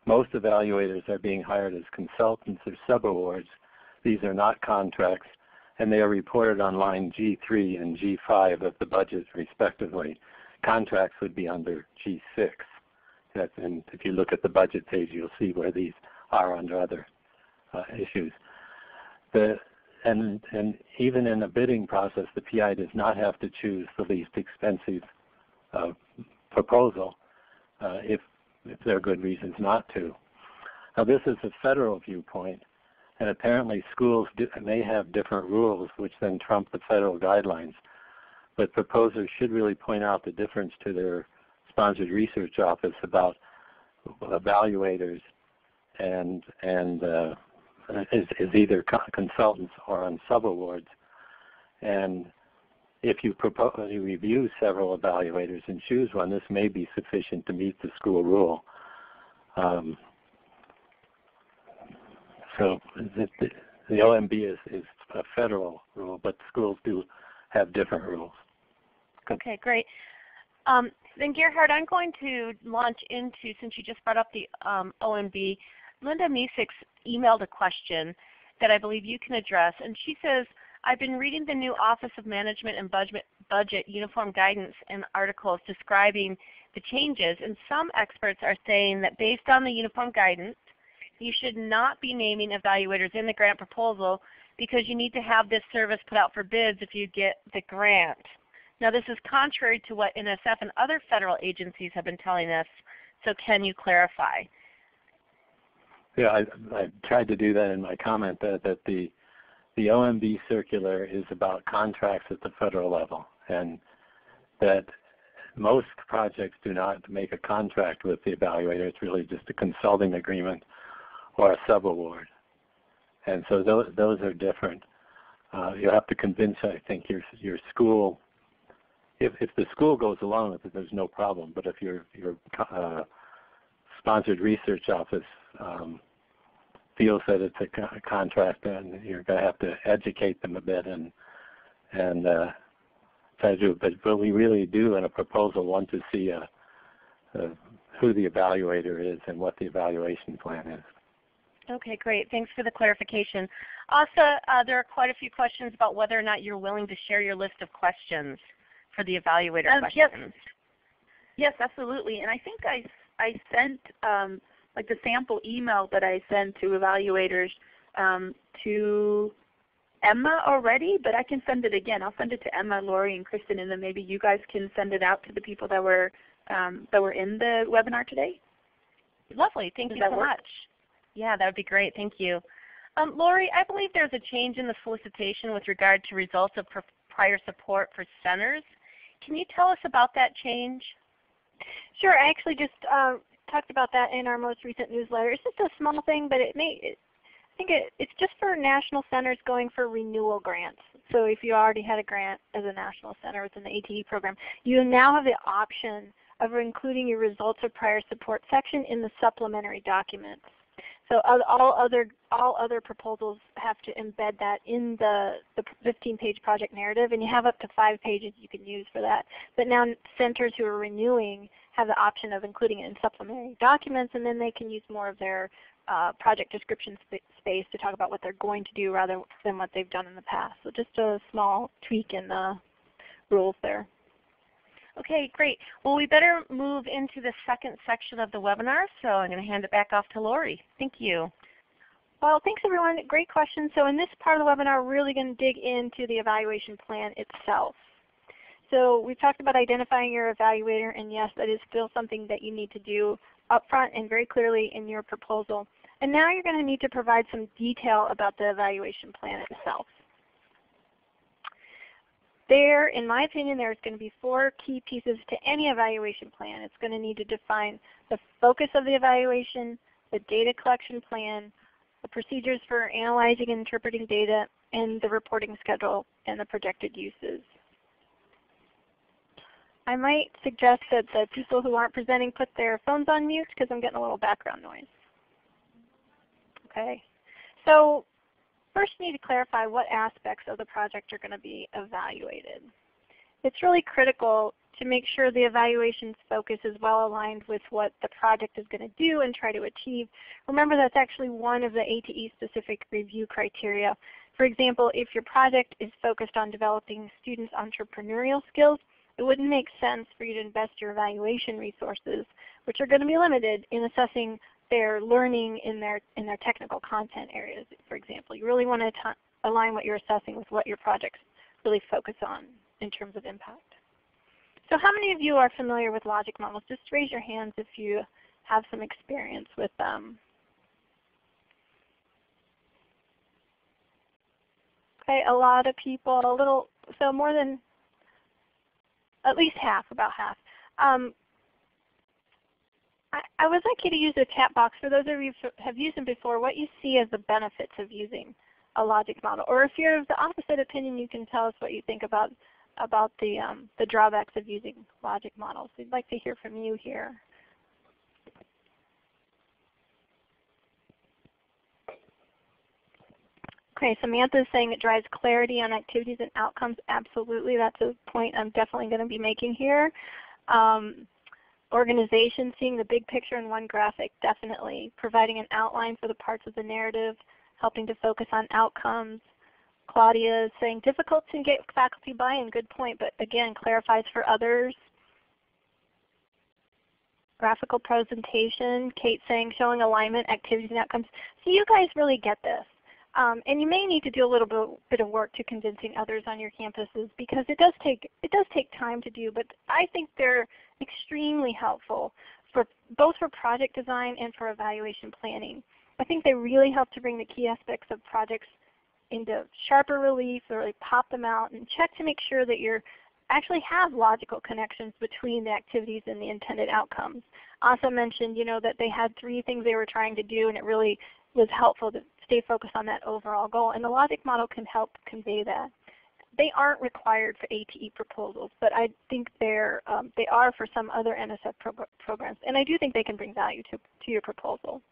Most evaluators are being hired as consultants or subawards. These are not contracts, and they are reported on line G3 and G5 of the budget respectively. Contracts would be under G6. And if you look at the budget page, you'll see where these are under other uh, issues. The, and, and even in a bidding process, the PI does not have to choose the least expensive uh, proposal uh, if, if there are good reasons not to. Now this is a federal viewpoint, and apparently schools do, may have different rules which then trump the federal guidelines. But proposers should really point out the difference to their sponsored research office about evaluators and and uh, is, is either consultants or on subawards. And if you propose, you review several evaluators and choose one, this may be sufficient to meet the school rule. Um, so the, the OMB is, is a federal rule, but schools do have different rules. Okay, great. Um, then Gerhard, I'm going to launch into, since you just brought up the um, OMB, Linda Meesix emailed a question that I believe you can address. And she says, I've been reading the new Office of Management and Budget, Budget Uniform Guidance and articles describing the changes. And some experts are saying that based on the uniform guidance, you should not be naming evaluators in the grant proposal because you need to have this service put out for bids if you get the grant. Now this is contrary to what NSF and other federal agencies have been telling us, so can you clarify? Yeah, I, I tried to do that in my comment that, that the the OMB circular is about contracts at the federal level and that most projects do not make a contract with the evaluator. It's really just a consulting agreement or a subaward. And so those, those are different. Uh, you have to convince, I think, your, your school if, if the school goes along with it, there's no problem. But if your your uh, sponsored research office um, feels that it's a, co- a contract, then you're going to have to educate them a bit and and uh, try to do it. But what we really do in a proposal want to see a, a, who the evaluator is and what the evaluation plan is. Okay, great. Thanks for the clarification. Also, uh, there are quite a few questions about whether or not you're willing to share your list of questions for the evaluator Um, questions. yes. Yes, absolutely. And I think I, I sent um, like the sample email that I sent to evaluators um, to Emma already, but I can send it again. I'll send it to Emma, Lori, and Kristen, and then maybe you guys can send it out to the people that were um, that were in the webinar today. Lovely. Thank Does you so work? much. Yeah, that would be great. Thank you. Um, Lori, I believe there's a change in the solicitation with regard to results of prior support for centers. Can you tell us about that change? Sure. I actually just uh, talked about that in our most recent newsletter. It's just a small thing, but it may. It, I think it, it's just for national centers going for renewal grants. So if you already had a grant as a national center within the ATE program, you now have the option of including your results of prior support section in the supplementary documents. So all other all other proposals have to embed that in the, the 15-page project narrative, and you have up to five pages you can use for that. But now centers who are renewing have the option of including it in supplementary documents, and then they can use more of their uh, project description sp space to talk about what they're going to do rather than what they've done in the past. So just a small tweak in the rules there. Okay, great. Well, we better move into the second section of the webinar, so I'm going to hand it back off to Lori. Thank you. Well, thanks everyone. Great question. So in this part of the webinar, we're really going to dig into the evaluation plan itself. So we've talked about identifying your evaluator, and yes, that is still something that you need to do upfront and very clearly in your proposal. And now you're going to need to provide some detail about the evaluation plan itself. There, in my opinion, there's going to be four key pieces to any evaluation plan. It's going to need to define the focus of the evaluation, the data collection plan, the procedures for analyzing and interpreting data, and the reporting schedule and the projected uses. I might suggest that the people who aren't presenting put their phones on mute because I'm getting a little background noise. Okay. So First you need to clarify what aspects of the project are going to be evaluated. It's really critical to make sure the evaluation's focus is well aligned with what the project is going to do and try to achieve. Remember that's actually one of the ATE specific review criteria. For example, if your project is focused on developing students' entrepreneurial skills, it wouldn't make sense for you to invest your evaluation resources, which are going to be limited, in assessing their learning in their, in their technical content areas, for example. You really want to align what you're assessing with what your projects really focus on in terms of impact. So how many of you are familiar with logic models? Just raise your hands if you have some experience with them. Okay, a lot of people, a little, so more than, at least half, about half. Um, I, I would like you to use the chat box for those of you who have used them before, what you see as the benefits of using a logic model. Or if you're of the opposite opinion, you can tell us what you think about about the um, the drawbacks of using logic models. We'd like to hear from you here. Okay, Samantha is saying it drives clarity on activities and outcomes. Absolutely, that's a point I'm definitely going to be making here. Um, Organization, seeing the big picture in one graphic, definitely. Providing an outline for the parts of the narrative, helping to focus on outcomes. Claudia is saying difficult to get faculty buy-in, good point, but again clarifies for others. Graphical presentation, Kate saying showing alignment, activities and outcomes. So you guys really get this. Um, and you may need to do a little bit, bit, of work to convincing others on your campuses because it does take it does take time to do, but I think they're extremely helpful for both for project design and for evaluation planning. I think they really help to bring the key aspects of projects into sharper relief, or really pop them out and check to make sure that you're actually have logical connections between the activities and the intended outcomes. Also mentioned, you know, that they had three things they were trying to do and it really was helpful to stay focused on that overall goal. And the logic model can help convey that. They aren't required for ATE proposals, but I think they're, um, they are for some other NSF programs. And I do think they can bring value to, to your proposal.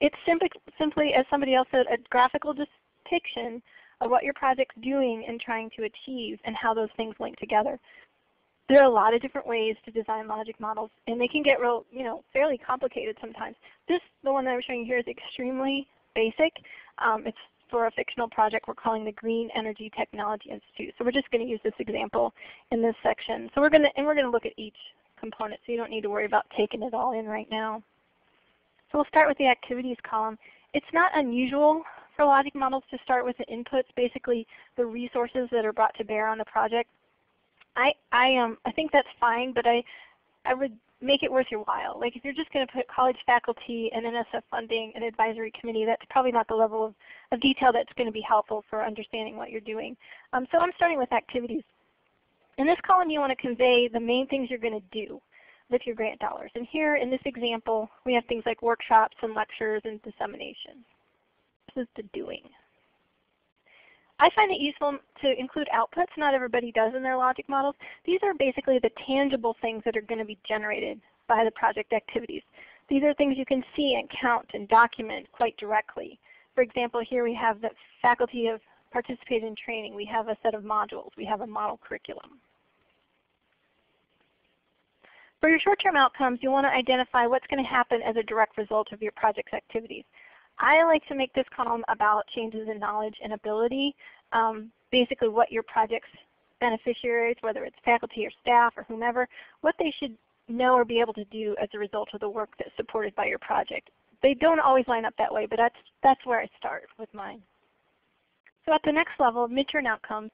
It's simply, simply, as somebody else said, a graphical depiction of what your project's doing and trying to achieve and how those things link together there are a lot of different ways to design logic models, and they can get real, you know, fairly complicated sometimes. This, the one that I'm showing you here, is extremely basic. Um, it's for a fictional project we're calling the Green Energy Technology Institute. So we're just going to use this example in this section. So we're going to, and we're going to look at each component, so you don't need to worry about taking it all in right now. So we'll start with the activities column. It's not unusual for logic models to start with the inputs, basically the resources that are brought to bear on the project. I I um I think that's fine, but I I would make it worth your while. Like if you're just going to put college faculty and NSF funding and advisory committee, that's probably not the level of, of detail that's going to be helpful for understanding what you're doing. Um, so I'm starting with activities. In this column you want to convey the main things you're going to do with your grant dollars. And here in this example we have things like workshops and lectures and dissemination. This is the doing. I find it useful to include outputs. Not everybody does in their logic models. These are basically the tangible things that are going to be generated by the project activities. These are things you can see and count and document quite directly. For example, here we have the faculty have participated in training. We have a set of modules. We have a model curriculum. For your short-term outcomes, you want to identify what's going to happen as a direct result of your project's activities. I like to make this column about changes in knowledge and ability, um, basically what your project's beneficiaries, whether it's faculty or staff or whomever, what they should know or be able to do as a result of the work that's supported by your project. They don't always line up that way, but that's, that's where I start with mine. So at the next level, midterm outcomes,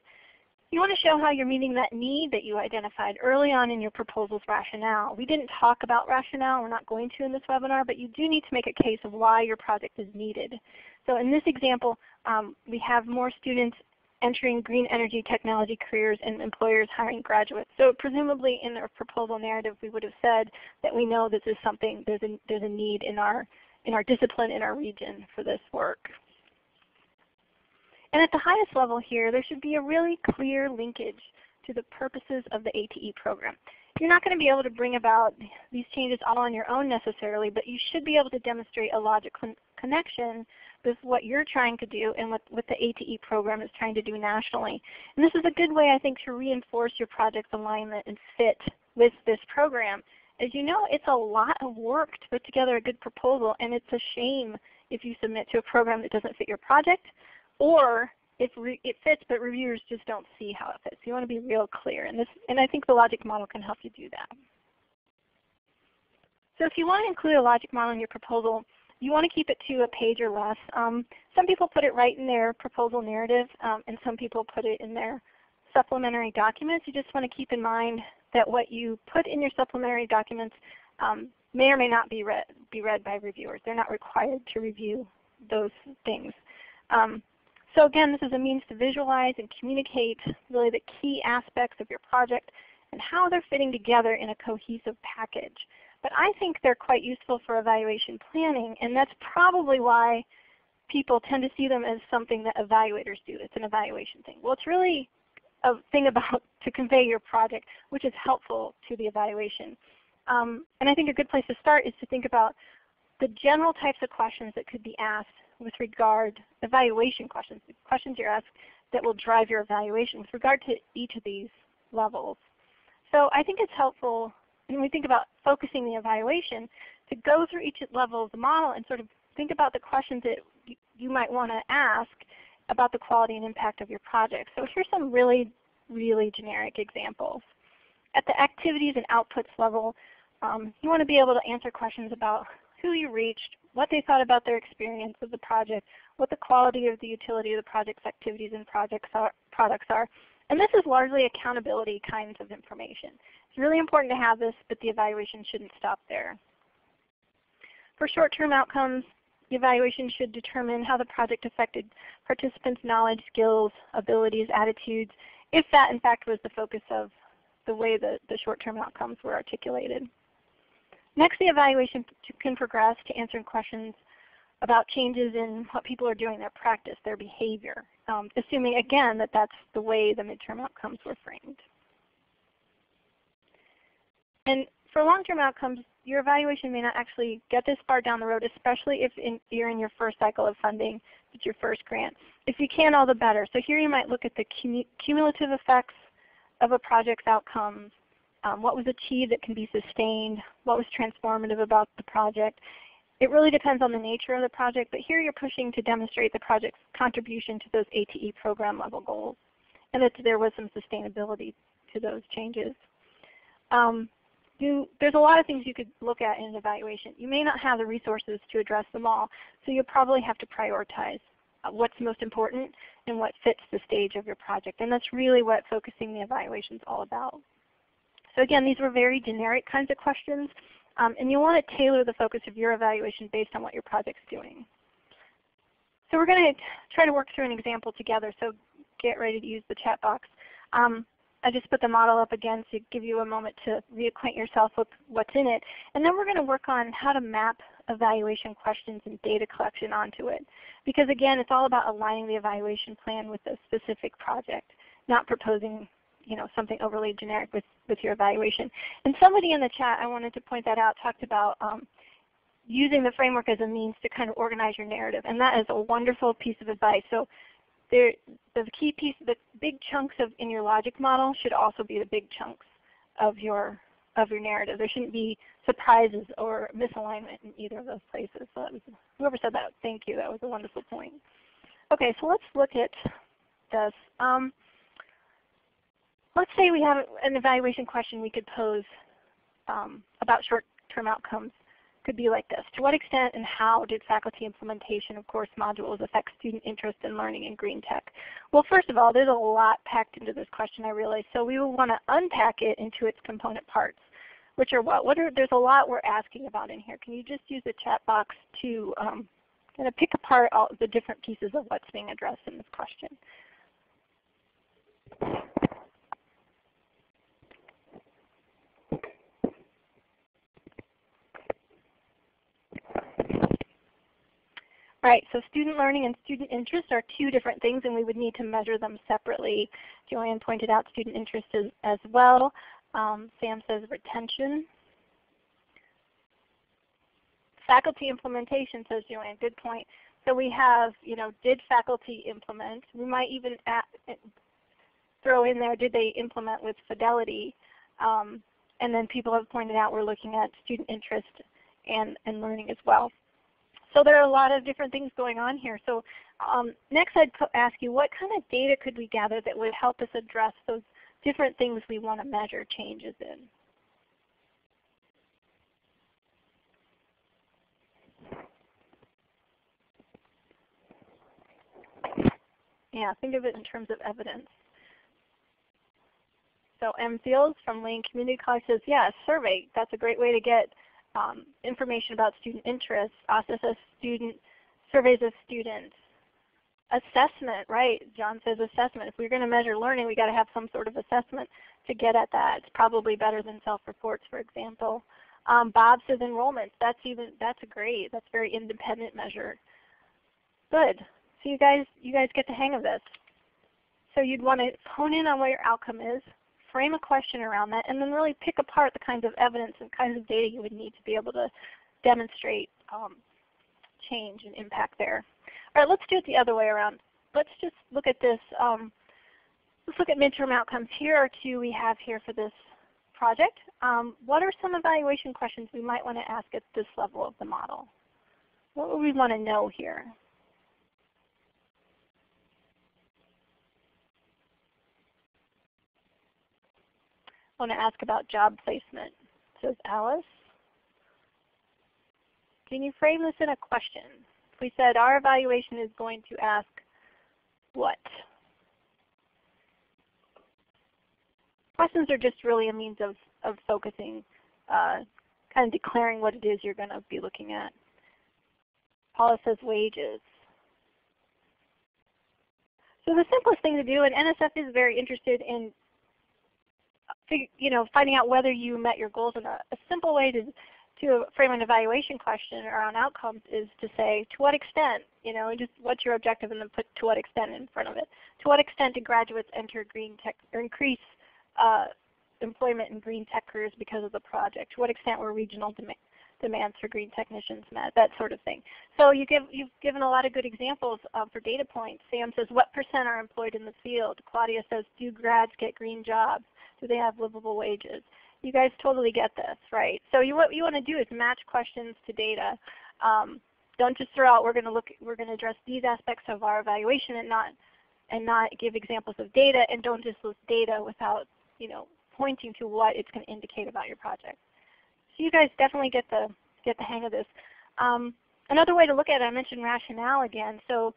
you want to show how you're meeting that need that you identified early on in your proposal's rationale. We didn't talk about rationale. We're not going to in this webinar, but you do need to make a case of why your project is needed. So in this example, um, we have more students entering green energy technology careers and employers hiring graduates. So presumably in our proposal narrative we would have said that we know this is something, there's a, there's a need in our, in our discipline, in our region for this work. And at the highest level here, there should be a really clear linkage to the purposes of the ATE program. You're not going to be able to bring about these changes all on your own necessarily, but you should be able to demonstrate a logic con connection with what you're trying to do and what, what the ATE program is trying to do nationally. And this is a good way I think to reinforce your project's alignment and fit with this program. As you know, it's a lot of work to put together a good proposal and it's a shame if you submit to a program that doesn't fit your project or if it fits but reviewers just don't see how it fits. You want to be real clear. And, this, and I think the logic model can help you do that. So if you want to include a logic model in your proposal, you want to keep it to a page or less. Um, some people put it right in their proposal narrative, um, and some people put it in their supplementary documents. You just want to keep in mind that what you put in your supplementary documents um, may or may not be read, be read by reviewers. They're not required to review those things. Um, so again, this is a means to visualize and communicate really the key aspects of your project and how they're fitting together in a cohesive package. But I think they're quite useful for evaluation planning, and that's probably why people tend to see them as something that evaluators do. It's an evaluation thing. Well, it's really a thing about to convey your project, which is helpful to the evaluation. Um, and I think a good place to start is to think about the general types of questions that could be asked with regard, evaluation questions, the questions you're asked that will drive your evaluation with regard to each of these levels. So I think it's helpful when we think about focusing the evaluation to go through each level of the model and sort of think about the questions that you might want to ask about the quality and impact of your project. So here's some really, really generic examples. At the activities and outputs level, um, you want to be able to answer questions about who you reached, what they thought about their experience of the project, what the quality of the utility of the project's activities and projects are, products are. And this is largely accountability kinds of information. It's really important to have this, but the evaluation shouldn't stop there. For short-term outcomes, the evaluation should determine how the project affected participants' knowledge, skills, abilities, attitudes, if that in fact was the focus of the way the, the short-term outcomes were articulated. Next, the evaluation can progress to answering questions about changes in what people are doing, their practice, their behavior, um, assuming again that that's the way the midterm outcomes were framed. And for long-term outcomes, your evaluation may not actually get this far down the road, especially if in, you're in your first cycle of funding, it's your first grant. If you can, all the better. So here you might look at the cumulative effects of a project's outcomes, um, what was achieved that can be sustained, what was transformative about the project. It really depends on the nature of the project, but here you're pushing to demonstrate the project's contribution to those ATE program level goals and that there was some sustainability to those changes. Um, you, there's a lot of things you could look at in an evaluation. You may not have the resources to address them all, so you'll probably have to prioritize uh, what's most important and what fits the stage of your project. And that's really what focusing the evaluation is all about. So again, these were very generic kinds of questions, um, and you'll want to tailor the focus of your evaluation based on what your project's doing. So we're going to try to work through an example together, so get ready to use the chat box. Um, I just put the model up again to give you a moment to reacquaint yourself with what's in it. And then we're going to work on how to map evaluation questions and data collection onto it. Because again, it's all about aligning the evaluation plan with a specific project, not proposing you know, something overly generic with, with your evaluation. And somebody in the chat, I wanted to point that out, talked about um, using the framework as a means to kind of organize your narrative. And that is a wonderful piece of advice. So there, the key piece, the big chunks of in your logic model should also be the big chunks of your of your narrative. There shouldn't be surprises or misalignment in either of those places. So was, whoever said that, thank you. That was a wonderful point. Okay, so let's look at this. Um, let's say we have an evaluation question we could pose um, about short-term outcomes could be like this. To what extent and how did faculty implementation of course modules affect student interest in learning in green tech? Well, first of all, there's a lot packed into this question, I realize. So we will want to unpack it into its component parts, which are what? what are, there's a lot we're asking about in here. Can you just use the chat box to um, kind of pick apart all the different pieces of what's being addressed in this question? Right, so student learning and student interest are two different things and we would need to measure them separately. Joanne pointed out student interest as, as well. Um, Sam says retention. Faculty implementation, says Joanne, good point. So we have, you know, did faculty implement? We might even add, throw in there, did they implement with fidelity? Um, and then people have pointed out we're looking at student interest and, and learning as well. So there are a lot of different things going on here. So um, next I'd ask you what kind of data could we gather that would help us address those different things we want to measure changes in. Yeah, think of it in terms of evidence. So M. Fields from Lane Community College says, yeah, survey. That's a great way to get um, information about student interests, process student surveys of students. Assessment, right? John says assessment. If we're going to measure learning, we got to have some sort of assessment to get at that. It's probably better than self-reports, for example. Um, Bob says enrollment. That's even that's a great. That's very independent measure. Good. So you guys you guys get the hang of this. So you'd want to hone in on what your outcome is, frame a question around that, and then really pick apart the kinds of evidence and kinds of data you would need to be able to demonstrate um, change and impact there. All right, let's do it the other way around. Let's just look at this. Um, let's look at midterm outcomes. Here are two we have here for this project. Um, what are some evaluation questions we might want to ask at this level of the model? What would we want to know here? Want to ask about job placement, says Alice. Can you frame this in a question? We said our evaluation is going to ask what? Questions are just really a means of, of focusing, uh, kind of declaring what it is you're going to be looking at. Paula says wages. So the simplest thing to do, and NSF is very interested in you know, finding out whether you met your goals. And a, a simple way to to frame an evaluation question around outcomes is to say, to what extent, you know, just what's your objective and then put to what extent in front of it. To what extent did graduates enter green tech or increase uh, employment in green tech careers because of the project? To what extent were regional dem demands for green technicians met? That sort of thing. So you give, you've given a lot of good examples uh, for data points. Sam says, what percent are employed in the field? Claudia says, do grads get green jobs? Do they have livable wages? You guys totally get this, right? So you, what you want to do is match questions to data. Um, don't just throw out we're going to look we're going to address these aspects of our evaluation and not and not give examples of data and don't just list data without you know pointing to what it's going to indicate about your project. So you guys definitely get the get the hang of this. Um, another way to look at it, I mentioned rationale again. So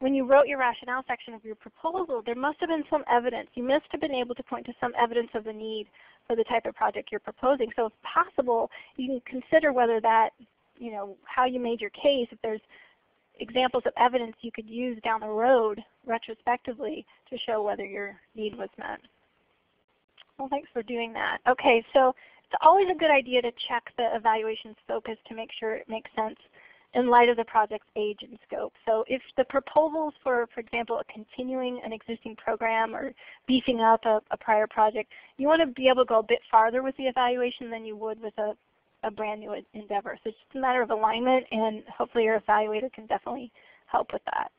when you wrote your rationale section of your proposal, there must have been some evidence. You must have been able to point to some evidence of the need for the type of project you're proposing. So if possible, you can consider whether that, you know, how you made your case, if there's examples of evidence you could use down the road retrospectively to show whether your need was met. Well, thanks for doing that. Okay, so it's always a good idea to check the evaluation's focus to make sure it makes sense in light of the project's age and scope. So if the proposals for, for example, continuing an existing program or beefing up a, a prior project, you want to be able to go a bit farther with the evaluation than you would with a, a brand new endeavor. So it's just a matter of alignment and hopefully your evaluator can definitely help with that.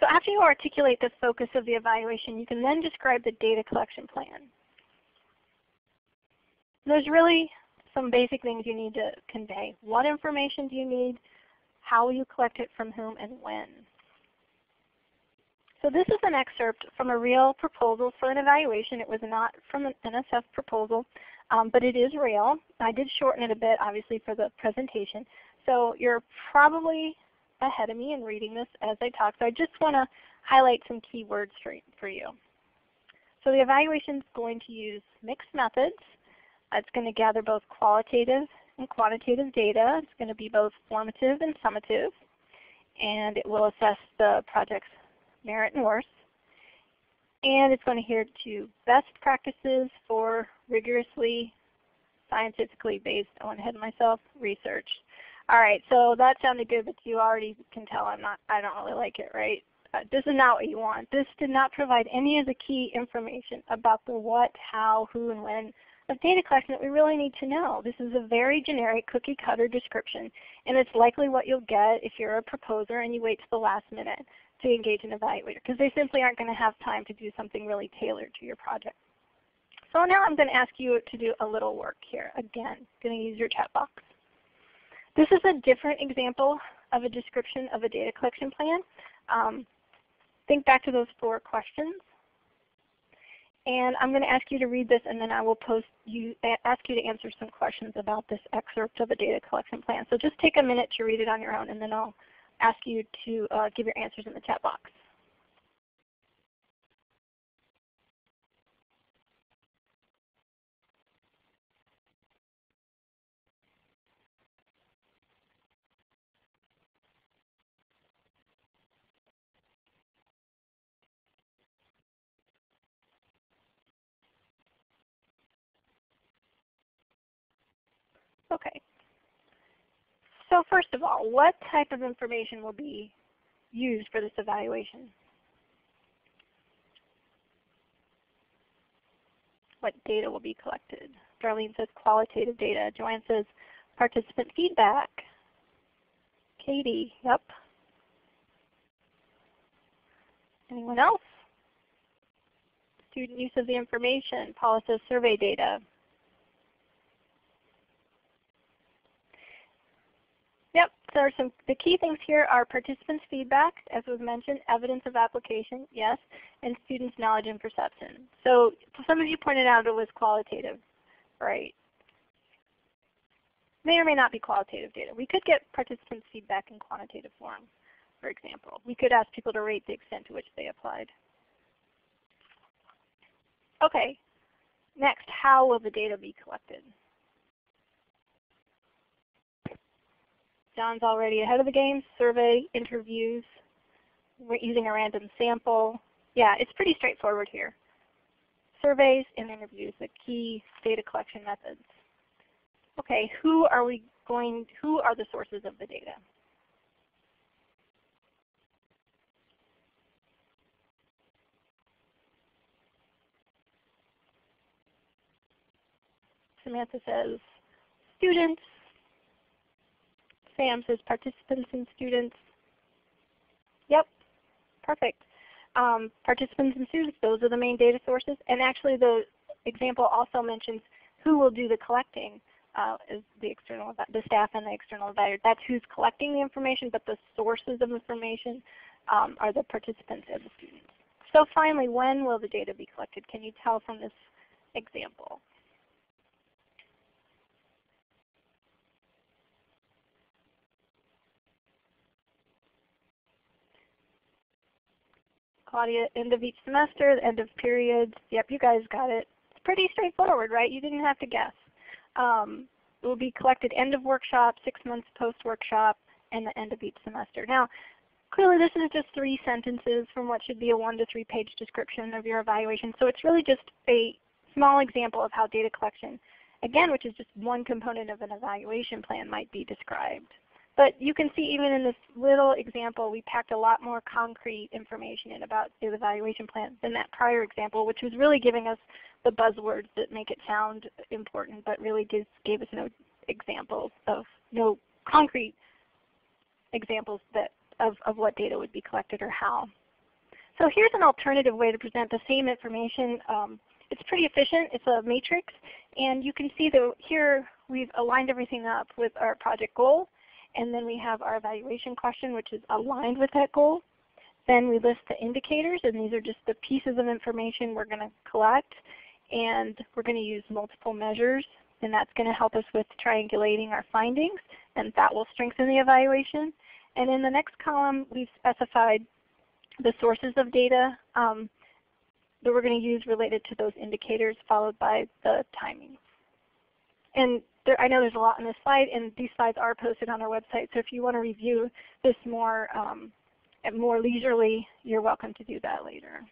So after you articulate the focus of the evaluation, you can then describe the data collection plan. There's really some basic things you need to convey. What information do you need? How will you collect it from whom and when? So this is an excerpt from a real proposal for an evaluation. It was not from an NSF proposal, um, but it is real. I did shorten it a bit, obviously, for the presentation. So you're probably ahead of me in reading this as I talk. So I just want to highlight some key words for, for you. So the evaluation is going to use mixed methods. It's going to gather both qualitative and quantitative data. It's going to be both formative and summative. And it will assess the project's merit and worth. And it's going to adhere to best practices for rigorously scientifically based, I went ahead of myself, research. All right, so that sounded good, but you already can tell I'm not, I don't really like it, right? Uh, this is not what you want. This did not provide any of the key information about the what, how, who, and when of data collection that we really need to know. This is a very generic cookie cutter description, and it's likely what you'll get if you're a proposer and you wait to the last minute to engage an evaluator, because they simply aren't going to have time to do something really tailored to your project. So now I'm going to ask you to do a little work here. Again, going to use your chat box. This is a different example of a description of a data collection plan. Um, think back to those four questions. And I'm going to ask you to read this and then I will post you, ask you to answer some questions about this excerpt of a data collection plan. So just take a minute to read it on your own and then I'll ask you to uh, give your answers in the chat box. Okay. So first of all, what type of information will be used for this evaluation? What data will be collected? Darlene says qualitative data. Joanne says participant feedback. Katie, yep. Anyone else? Student use of the information. Paula says survey data. Yep, so some, the key things here are participants' feedback, as was mentioned, evidence of application, yes, and students' knowledge and perception. So some of you pointed out it was qualitative, right? May or may not be qualitative data. We could get participants' feedback in quantitative form, for example. We could ask people to rate the extent to which they applied. Okay, next, how will the data be collected? John's already ahead of the game. Survey, interviews, we're using a random sample. Yeah, it's pretty straightforward here. Surveys and interviews, the key data collection methods. Okay, who are we going, who are the sources of the data? Samantha says students, Sam says participants and students. Yep, perfect. Um, participants and students, those are the main data sources. And actually the example also mentions who will do the collecting uh, is the external, the staff and the external evaluator. That's who's collecting the information, but the sources of information um, are the participants and the students. So finally, when will the data be collected? Can you tell from this example? Claudia, end of each semester, end of periods. Yep, you guys got it. It's pretty straightforward, right? You didn't have to guess. Um, it will be collected end of workshop, six months post workshop, and the end of each semester. Now, clearly this is just three sentences from what should be a one to three page description of your evaluation. So it's really just a small example of how data collection, again, which is just one component of an evaluation plan might be described. But you can see even in this little example, we packed a lot more concrete information in about the evaluation plan than that prior example, which was really giving us the buzzwords that make it sound important, but really just gave us no examples of no concrete examples that of, of what data would be collected or how. So here's an alternative way to present the same information. Um, it's pretty efficient. It's a matrix. And you can see that here we've aligned everything up with our project goal and then we have our evaluation question which is aligned with that goal. Then we list the indicators and these are just the pieces of information we're going to collect. And we're going to use multiple measures and that's going to help us with triangulating our findings and that will strengthen the evaluation. And in the next column we've specified the sources of data um, that we're going to use related to those indicators followed by the timing. And there, I know there's a lot on this slide, and these slides are posted on our website. So if you want to review this more, um, more leisurely, you're welcome to do that later.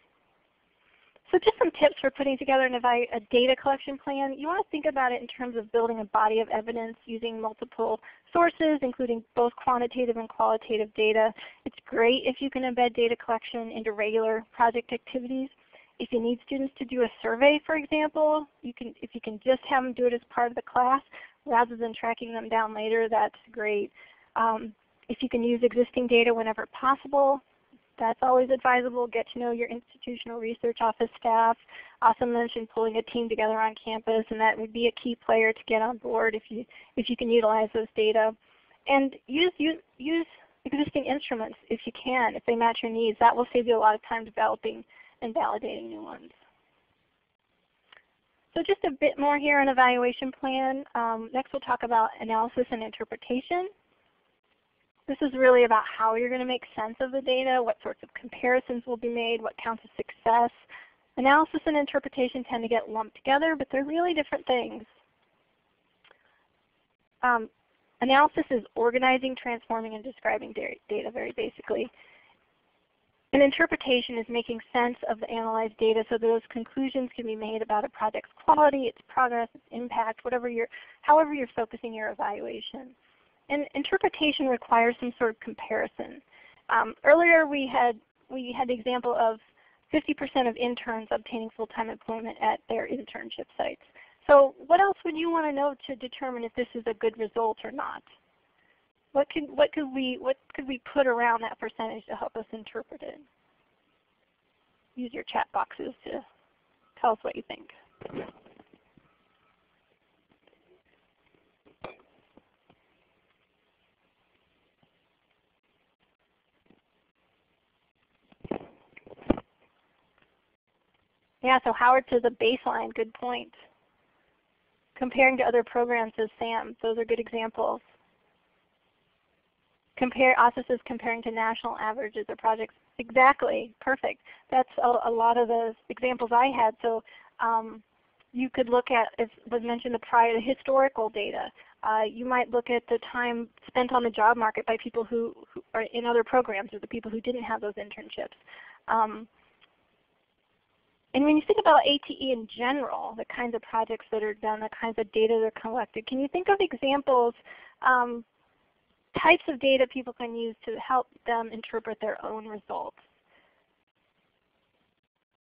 So just some tips for putting together an a data collection plan. You want to think about it in terms of building a body of evidence using multiple sources, including both quantitative and qualitative data. It's great if you can embed data collection into regular project activities. If you need students to do a survey, for example, you can, if you can just have them do it as part of the class rather than tracking them down later, that's great. Um, if you can use existing data whenever possible, that's always advisable. Get to know your institutional research office staff. Also mentioned pulling a team together on campus, and that would be a key player to get on board if you if you can utilize those data. And use use use existing instruments if you can, if they match your needs. That will save you a lot of time developing and validating new ones. So just a bit more here on evaluation plan. Um, next we'll talk about analysis and interpretation. This is really about how you're going to make sense of the data, what sorts of comparisons will be made, what counts as success. Analysis and interpretation tend to get lumped together, but they're really different things. Um, analysis is organizing, transforming, and describing data very basically. An interpretation is making sense of the analyzed data so those conclusions can be made about a project's quality, its progress, its impact, whatever you're, however you're focusing your evaluation. And interpretation requires some sort of comparison. Um, earlier we had, we had the example of 50% of interns obtaining full-time employment at their internship sites. So what else would you want to know to determine if this is a good result or not? What could what could we what could we put around that percentage to help us interpret it? Use your chat boxes to tell us what you think. Yeah, so Howard to the baseline, good point. Comparing to other programs as SAM, those are good examples. Compare OSIS comparing to national averages or projects. Exactly, perfect. That's a, a lot of the examples I had. So um, you could look at, as was mentioned, the prior the historical data. Uh, you might look at the time spent on the job market by people who, who, are in other programs or the people who didn't have those internships. Um, and when you think about ATE in general, the kinds of projects that are done, the kinds of data that are collected, can you think of examples um, types of data people can use to help them interpret their own results.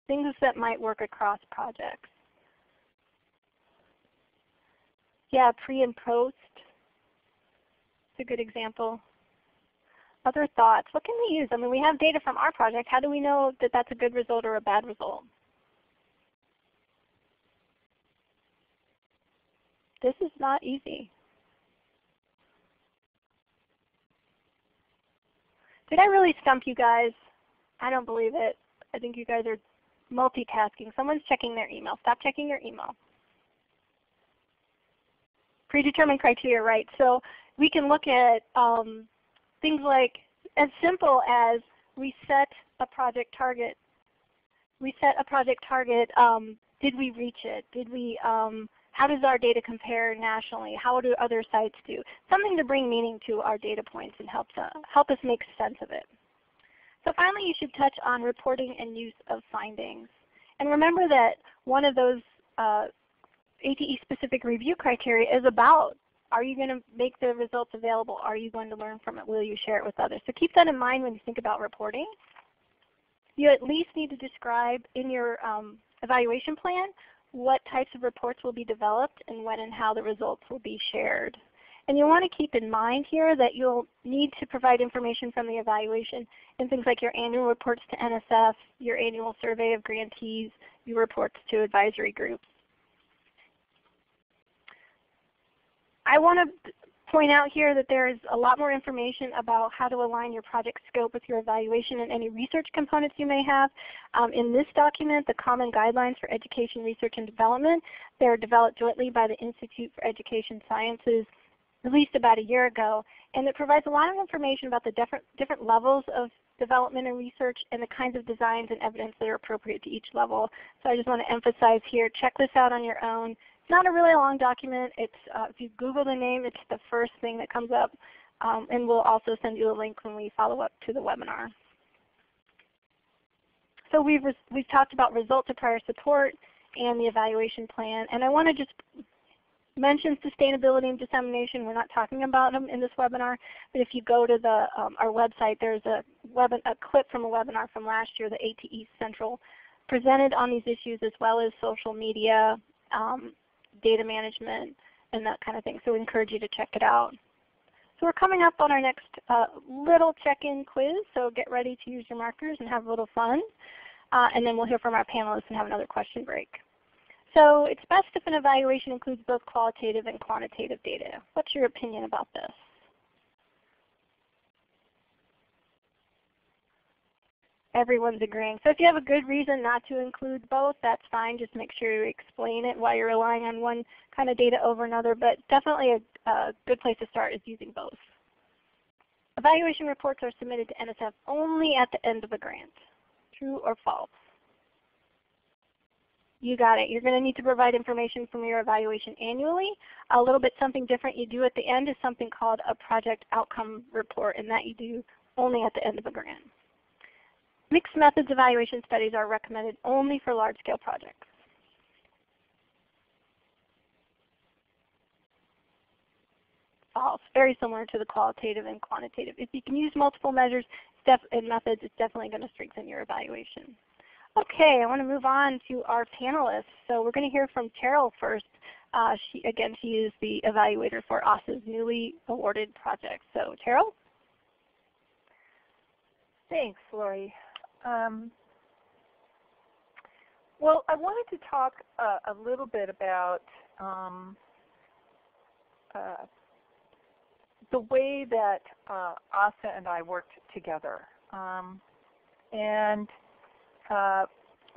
Things that might work across projects. Yeah, pre and post. It's a good example. Other thoughts? What can we use? I mean, we have data from our project. How do we know that that's a good result or a bad result? This is not easy. Did I really stump you guys? I don't believe it. I think you guys are multitasking. Someone's checking their email. Stop checking your email. Predetermined criteria, right. So we can look at um, things like as simple as we set a project target. We set a project target. Um, did we reach it? Did we um, how does our data compare nationally? How do other sites do? Something to bring meaning to our data points and help, to, help us make sense of it. So finally, you should touch on reporting and use of findings. And remember that one of those uh, ATE-specific review criteria is about are you going to make the results available? Are you going to learn from it? Will you share it with others? So keep that in mind when you think about reporting. You at least need to describe in your um, evaluation plan what types of reports will be developed and when and how the results will be shared. And you'll want to keep in mind here that you'll need to provide information from the evaluation in things like your annual reports to NSF, your annual survey of grantees, your reports to advisory groups. I want to point out here that there is a lot more information about how to align your project scope with your evaluation and any research components you may have. Um, in this document, the Common Guidelines for Education Research and Development, they're developed jointly by the Institute for Education Sciences released about a year ago. And it provides a lot of information about the different, different levels of development and research and the kinds of designs and evidence that are appropriate to each level. So I just want to emphasize here, check this out on your own. It's not a really long document. It's, uh, if you Google the name, it's the first thing that comes up. Um, and we'll also send you a link when we follow up to the webinar. So we've, we've talked about result to prior support and the evaluation plan. And I want to just mention sustainability and dissemination. We're not talking about them in this webinar, but if you go to the, um, our website, there's a, web, a clip from a webinar from last year, the ATE Central, presented on these issues as well as social media, um, data management, and that kind of thing. So we encourage you to check it out. So we're coming up on our next uh, little check-in quiz, so get ready to use your markers and have a little fun. Uh, and then we'll hear from our panelists and have another question break. So it's best if an evaluation includes both qualitative and quantitative data. What's your opinion about this? Everyone's agreeing. So if you have a good reason not to include both, that's fine. Just make sure you explain it why you're relying on one kind of data over another. But definitely a, a good place to start is using both. Evaluation reports are submitted to NSF only at the end of a grant. True or false? You got it. You're going to need to provide information from your evaluation annually. A little bit something different you do at the end is something called a project outcome report, and that you do only at the end of a grant. Mixed methods evaluation studies are recommended only for large-scale projects. False. Very similar to the qualitative and quantitative. If you can use multiple measures and methods, it's definitely going to strengthen your evaluation. Okay, I want to move on to our panelists. So we're going to hear from Terryll first. Uh, she, again, she is the evaluator for Asa's newly awarded project. So Terryll? Thanks, Lori. Um, well, I wanted to talk uh, a little bit about um, uh, the way that uh, Asa and I worked together. Um, and uh,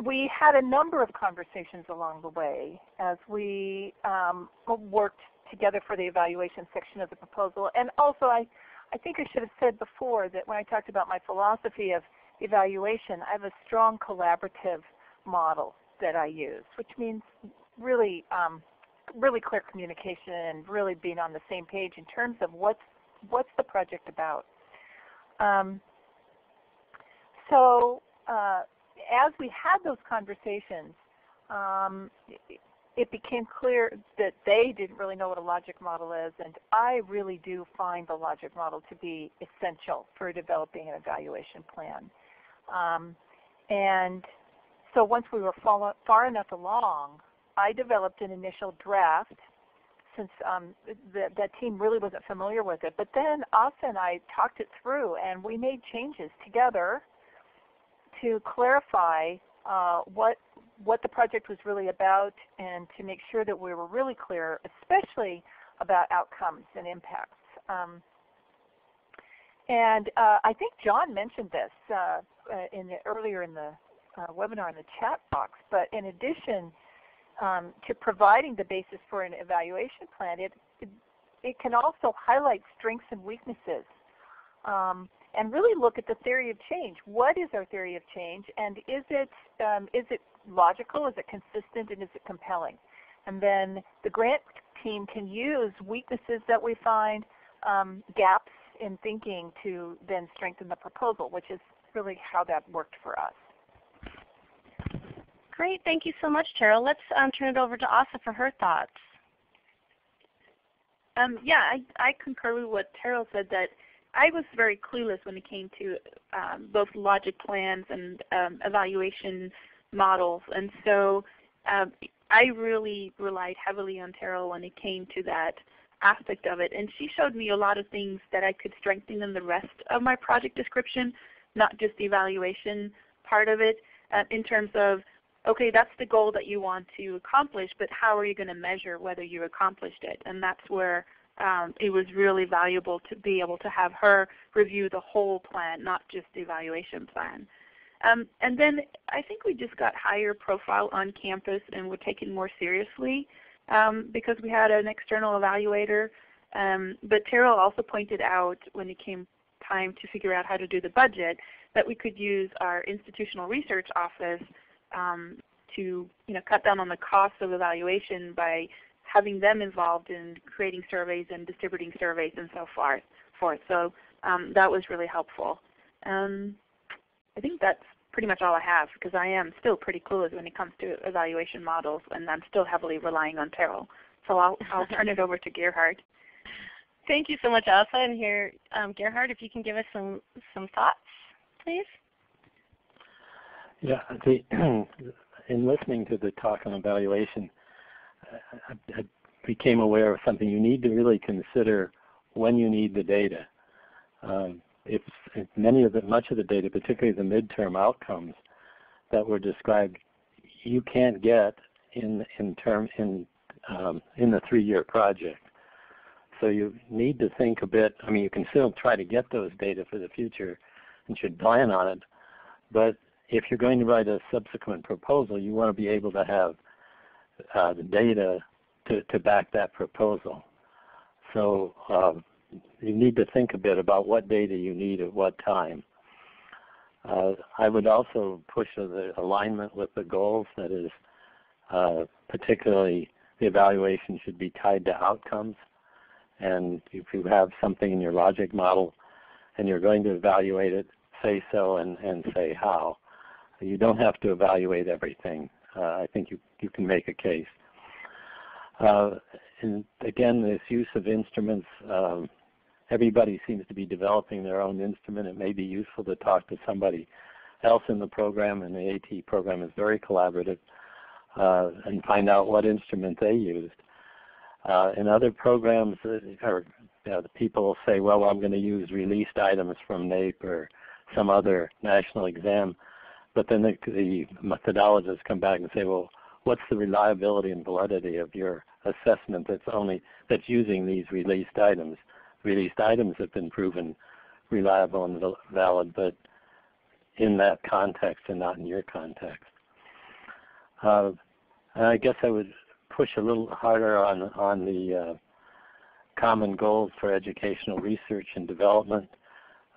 we had a number of conversations along the way as we um, worked together for the evaluation section of the proposal. And also, I, I think I should have said before that when I talked about my philosophy of evaluation, I have a strong collaborative model that I use, which means really, um, really clear communication and really being on the same page in terms of what's what's the project about. Um, so uh, as we had those conversations, um, it became clear that they didn't really know what a logic model is, and I really do find the logic model to be essential for developing an evaluation plan. Um, and so once we were far, enough along, I developed an initial draft since um, the, that team really wasn't familiar with it. But then Asa and I talked it through, and we made changes together to clarify uh, what what the project was really about and to make sure that we were really clear, especially about outcomes and impacts. Um, and uh, I think John mentioned this uh, uh in the, earlier in the uh, webinar in the chat box, but in addition um, to providing the basis for an evaluation plan, it, it, it can also highlight strengths and weaknesses. Um, and really look at the theory of change. What is our theory of change, and is it um, is it logical? Is it consistent? And is it compelling? And then the grant team can use weaknesses that we find, um, gaps in thinking to then strengthen the proposal, which is really how that worked for us. Great, thank you so much, Terryll. Let's um, turn it over to Asa for her thoughts. Um, yeah, I, I concur with what Terryll said that I was very clueless when it came to um, both logic plans and um, evaluation models. And so um, I really relied heavily on Terryll when it came to that aspect of it. And she showed me a lot of things that I could strengthen in the rest of my project description, not just the evaluation part of it, uh, in terms of, okay, that's the goal that you want to accomplish, but how are you going to measure whether you accomplished it? And that's where um, it was really valuable to be able to have her review the whole plan, not just the evaluation plan. Um, and then I think we just got higher profile on campus and were taken more seriously um, because we had an external evaluator. Um, but Terryll also pointed out when it came time to figure out how to do the budget that we could use our institutional research office um, to you know, cut down on the cost of evaluation by having them involved in creating surveys and distributing surveys and so forth. So um, that was really helpful. Um, I think that's pretty much all I have because I am still pretty clueless when it comes to evaluation models and I'm still heavily relying on Terryll. So I'll, I'll turn it over to Gerhard. Thank you so much, Asa. And here, um, Gerhard, if you can give us some, some thoughts, please. Yeah, the, in listening to the talk on evaluation, I, I became aware of something. You need to really consider when you need the data. Um, if, if, many of the, much of the data, particularly the midterm outcomes that were described, you can't get in in term in um, in the three-year project. So you need to think a bit. I mean, you can still try to get those data for the future, and should plan on it. But if you're going to write a subsequent proposal, you want to be able to have uh, the data to, to back that proposal. So um, you need to think a bit about what data you need at what time. Uh, I would also push the alignment with the goals, that is, uh, particularly the evaluation should be tied to outcomes. And if you have something in your logic model and you're going to evaluate it, say so and, and say how. You don't have to evaluate everything. Uh, I think you, you can make a case. Uh, and again, this use of instruments, um, everybody seems to be developing their own instrument. It may be useful to talk to somebody else in the program, and the AT program is very collaborative, uh, and find out what instrument they used. Uh, in other programs, uh, or, you know, the people say, well, I'm going to use released items from NAEP or some other national exam. But then the, the methodologists come back and say, well, what's the reliability and validity of your assessment that's only that's using these released items? Released items have been proven reliable and valid, but in that context and not in your context. Uh, I guess I would push a little harder on on the uh, common goals for educational research and development.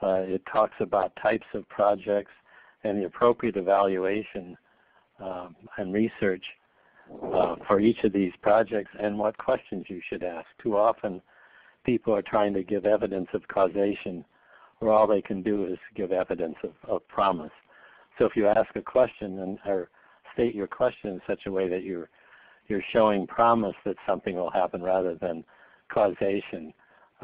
Uh, it talks about types of projects and the appropriate evaluation um, and research uh, for each of these projects and what questions you should ask. Too often people are trying to give evidence of causation where all they can do is give evidence of, of promise. So if you ask a question and or state your question in such a way that you're you're showing promise that something will happen rather than causation,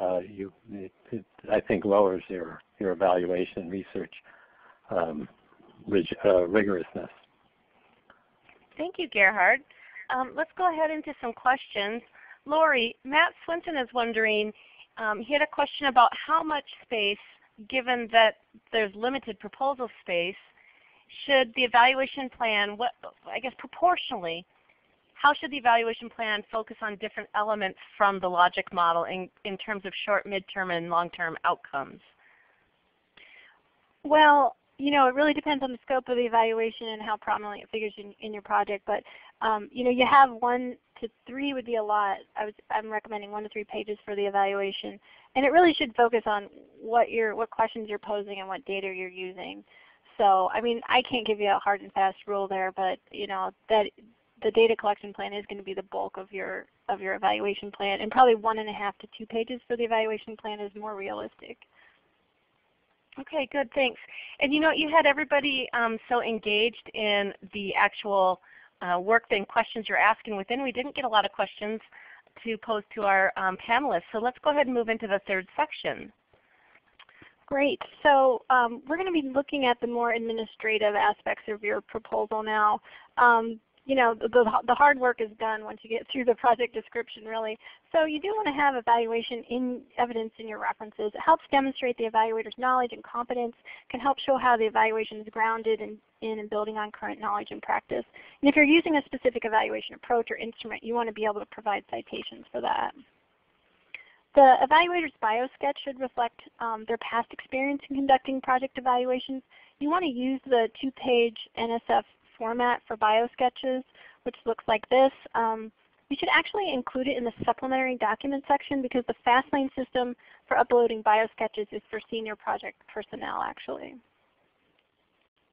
uh, you it, it, I think lowers your your evaluation research um, rig, uh, rigorousness. Thank you, Gerhard. Um, let's go ahead into some questions. Lori, Matt Swinton is wondering, um, he had a question about how much space, given that there's limited proposal space, should the evaluation plan, what, I guess proportionally, how should the evaluation plan focus on different elements from the logic model in, in terms of short, midterm, and long-term outcomes? Well, you know, it really depends on the scope of the evaluation and how prominently it figures in, in your project. But um, you know, you have one to three would be a lot. I was, I'm recommending one to three pages for the evaluation, and it really should focus on what you're, what questions you're posing and what data you're using. So, I mean, I can't give you a hard and fast rule there, but you know that the data collection plan is going to be the bulk of your of your evaluation plan, and probably one and a half to two pages for the evaluation plan is more realistic. Okay, good, thanks. And you know, you had everybody um, so engaged in the actual uh, work and questions you're asking within. We didn't get a lot of questions to pose to our um, panelists. So let's go ahead and move into the third section. Great. So um, we're going to be looking at the more administrative aspects of your proposal now. Um, you know, the, the, hard work is done once you get through the project description really. So you do want to have evaluation in evidence in your references. It helps demonstrate the evaluator's knowledge and competence, can help show how the evaluation is grounded in, in and building on current knowledge and practice. And if you're using a specific evaluation approach or instrument, you want to be able to provide citations for that. The evaluator's bio-sketch should reflect um, their past experience in conducting project evaluations. You want to use the two-page NSF format for bio-sketches, which looks like this. Um, you should actually include it in the supplementary document section because the FastLane system for uploading bio-sketches is for senior project personnel actually.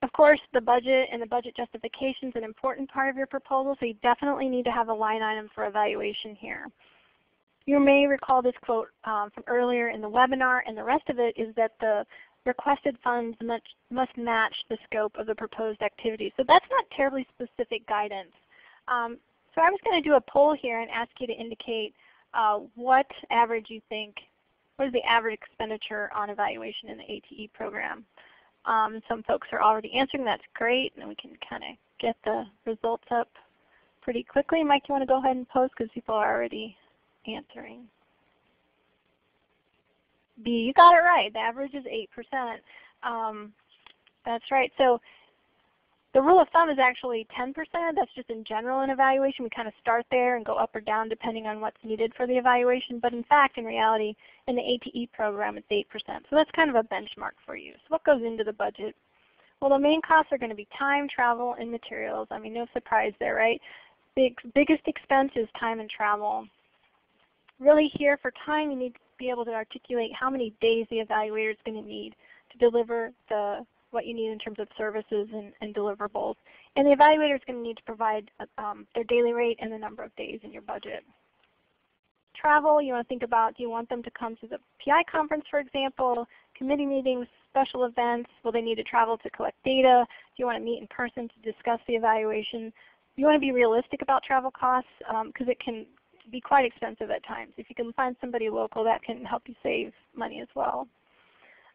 Of course, the budget and the budget justification is an important part of your proposal, so you definitely need to have a line item for evaluation here. You may recall this quote um, from earlier in the webinar, and the rest of it is that the requested funds must match the scope of the proposed activity. So that's not terribly specific guidance. Um, so I was going to do a poll here and ask you to indicate uh, what average you think, what is the average expenditure on evaluation in the ATE program. Um, some folks are already answering, that's great, and we can kind of get the results up pretty quickly. Mike, you want to go ahead and post because people are already answering. B, you got it right. The average is 8%. Um, that's right. So the rule of thumb is actually 10%. That's just in general in evaluation. We kind of start there and go up or down depending on what's needed for the evaluation. But in fact, in reality, in the ATE program, it's 8%. So that's kind of a benchmark for you. So what goes into the budget? Well, the main costs are going to be time, travel, and materials. I mean, no surprise there, right? The biggest expense is time and travel. Really here for time, you need be able to articulate how many days the evaluator is going to need to deliver the what you need in terms of services and, and deliverables. And the evaluator is going to need to provide um, their daily rate and the number of days in your budget. Travel, you want to think about, do you want them to come to the PI conference, for example, committee meetings, special events? Will they need to travel to collect data? Do you want to meet in person to discuss the evaluation? You want to be realistic about travel costs because um, it can be quite expensive at times. If you can find somebody local, that can help you save money as well.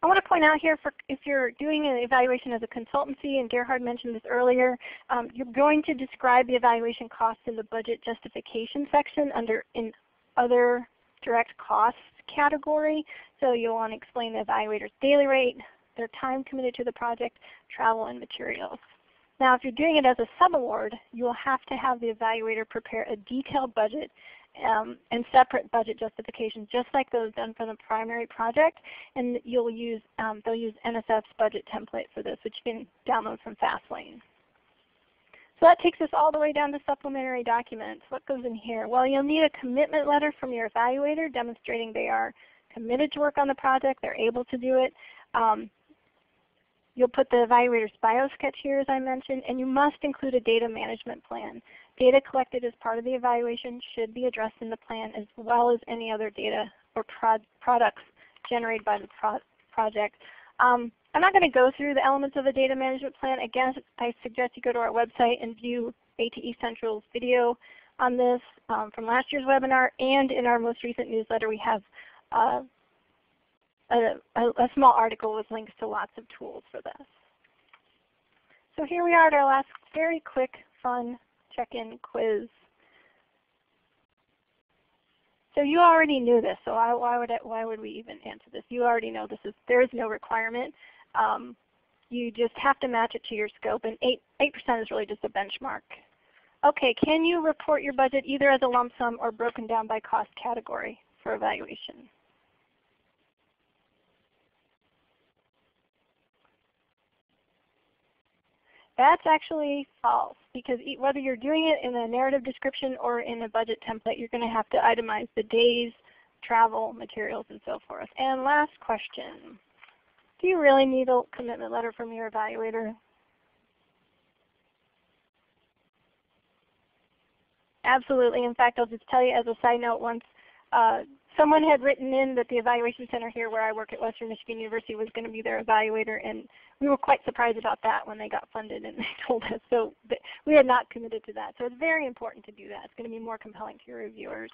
I want to point out here, for, if you're doing an evaluation as a consultancy, and Gerhard mentioned this earlier, um, you're going to describe the evaluation costs in the budget justification section under in other direct costs category. So you'll want to explain the evaluator's daily rate, their time committed to the project, travel, and materials. Now if you're doing it as a subaward, you will have to have the evaluator prepare a detailed budget um, and separate budget justifications, just like those done for the primary project. And you'll use um, they'll use NSF's budget template for this, which you can download from Fastlane. So that takes us all the way down to supplementary documents. What goes in here? Well, you'll need a commitment letter from your evaluator demonstrating they are committed to work on the project, they're able to do it. Um, you'll put the evaluator's bio sketch here as I mentioned, and you must include a data management plan. Data collected as part of the evaluation should be addressed in the plan as well as any other data or products generated by the pro project. Um, I'm not going to go through the elements of the data management plan. Again, I suggest you go to our website and view ATE Central's video on this um, from last year's webinar, and in our most recent newsletter we have uh, a, a, a small article with links to lots of tools for this. So here we are at our last very quick, fun check-in quiz. So you already knew this, so why, why, would it, why would we even answer this? You already know this is there is no requirement. Um, you just have to match it to your scope, and 8 8% is really just a benchmark. Okay, can you report your budget either as a lump sum or broken down by cost category for evaluation? That's actually false because whether you're doing it in a narrative description or in a budget template, you're going to have to itemize the days, travel, materials, and so forth. And last question. Do you really need a commitment letter from your evaluator? Absolutely. In fact, I'll just tell you as a side note, once uh, someone had written in that the evaluation center here where I work at Western Michigan University was going to be their evaluator and we were quite surprised about that when they got funded and they told us. So we had not committed to that. So it's very important to do that. It's going to be more compelling to your reviewers.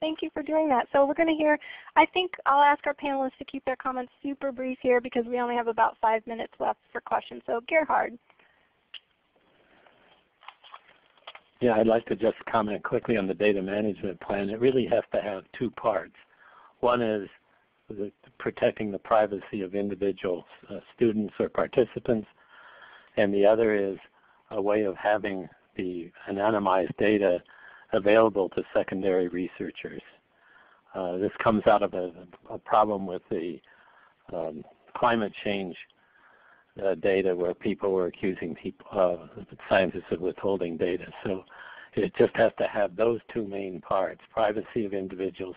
Thank you for doing that. So we're going to hear, I think I'll ask our panelists to keep their comments super brief here because we only have about five minutes left for questions. So Gerhard. Yeah, I'd like to just comment quickly on the data management plan. It really has to have two parts. One is the, protecting the privacy of individual uh, students or participants, and the other is a way of having the anonymized data available to secondary researchers. Uh, this comes out of a, a problem with the um, climate change uh, data where people were accusing people, uh, scientists of withholding data. So it just has to have those two main parts, privacy of individuals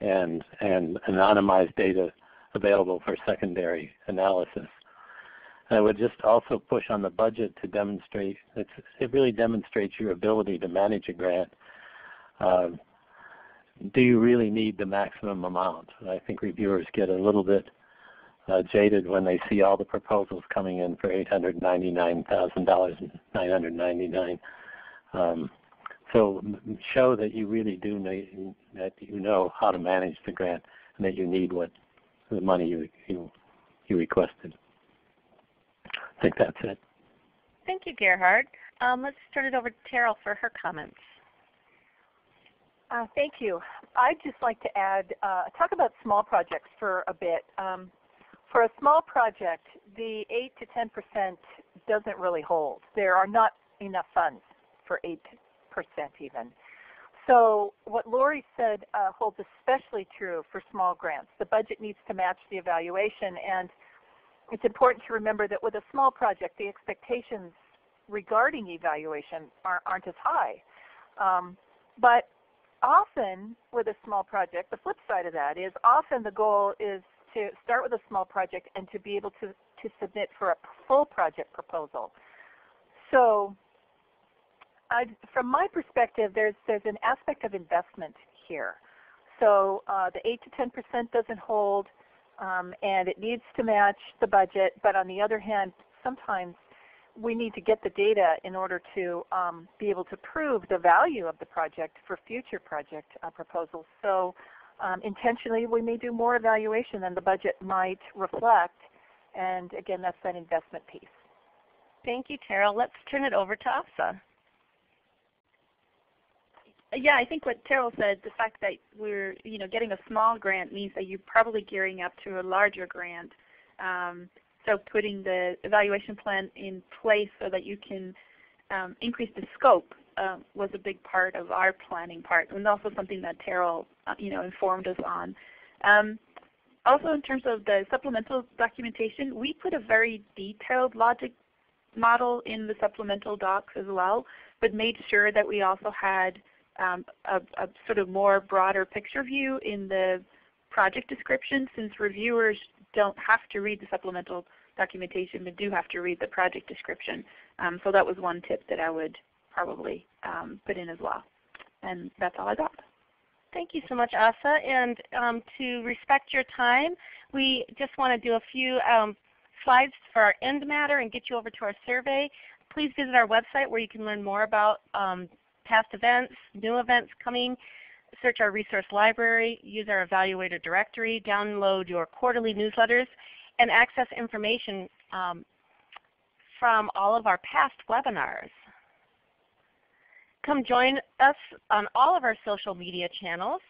and, and anonymized data available for secondary analysis. I would just also push on the budget to demonstrate, it really demonstrates your ability to manage a grant. Uh, do you really need the maximum amount? I think reviewers get a little bit uh, jaded when they see all the proposals coming in for $899,000 999 um, So show that you really do know, that you know how to manage the grant and that you need what the money you, you, you requested. I think that's it. Thank you, Gerhard. Um, let's turn it over to Terryll for her comments. Uh, thank you. I'd just like to add, uh, talk about small projects for a bit. Um, for a small project, the 8 to 10 percent doesn't really hold. There are not enough funds for 8 percent even. So what Lori said uh, holds especially true for small grants. The budget needs to match the evaluation and it's important to remember that with a small project, the expectations regarding evaluation are, not as high. Um, but often with a small project, the flip side of that is often the goal is to start with a small project and to be able to, to submit for a full project proposal. So i from my perspective, there's, there's an aspect of investment here. So uh, the 8 to 10 percent doesn't hold um, and it needs to match the budget. But on the other hand, sometimes we need to get the data in order to um, be able to prove the value of the project for future project uh, proposals. So um, intentionally, we may do more evaluation than the budget might reflect. And again, that's that investment piece. Thank you, Terryll. Let's turn it over to Asa yeah, I think what Terryll said, the fact that we're you know getting a small grant means that you're probably gearing up to a larger grant. Um, so putting the evaluation plan in place so that you can um, increase the scope uh, was a big part of our planning part, and also something that Terryll uh, you know informed us on. Um, also, in terms of the supplemental documentation, we put a very detailed logic model in the supplemental docs as well, but made sure that we also had um, a, a, sort of more broader picture view in the project description since reviewers don't have to read the supplemental documentation but do have to read the project description. Um, so that was one tip that I would probably um, put in as well. And that's all I got. Thank you so much, Asa. And um, to respect your time, we just want to do a few um, slides for our end matter and get you over to our survey. Please visit our website where you can learn more about um, past events, new events coming, search our resource library, use our evaluator directory, download your quarterly newsletters, and access information um, from all of our past webinars. Come join us on all of our social media channels.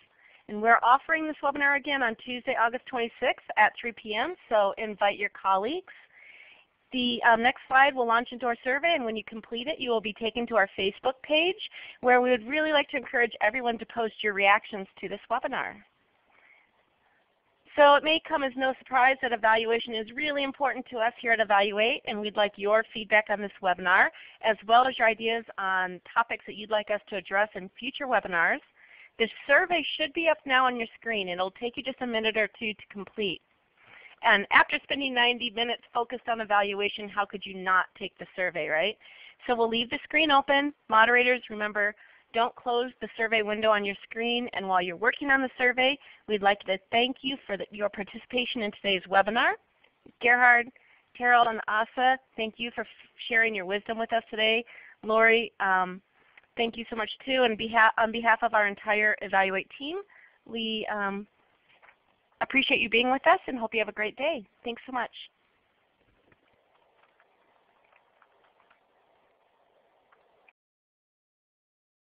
And we're offering this webinar again on Tuesday, August 26th at 3 p.m. So invite your colleagues. The um, next slide will launch into our survey, and when you complete it, you will be taken to our Facebook page, where we would really like to encourage everyone to post your reactions to this webinar. So it may come as no surprise that evaluation is really important to us here at EvaluATE, and we'd like your feedback on this webinar, as well as your ideas on topics that you'd like us to address in future webinars. This survey should be up now on your screen, and it will take you just a minute or two to complete. And after spending 90 minutes focused on evaluation, how could you not take the survey, right? So we'll leave the screen open. Moderators, remember, don't close the survey window on your screen. And while you're working on the survey, we'd like to thank you for the, your participation in today's webinar. Gerhard, Carol, and Asa, thank you for sharing your wisdom with us today. Lori, um, thank you so much too. And behalf, on behalf of our entire EvaluATE team, we um, appreciate you being with us and hope you have a great day. Thanks so much.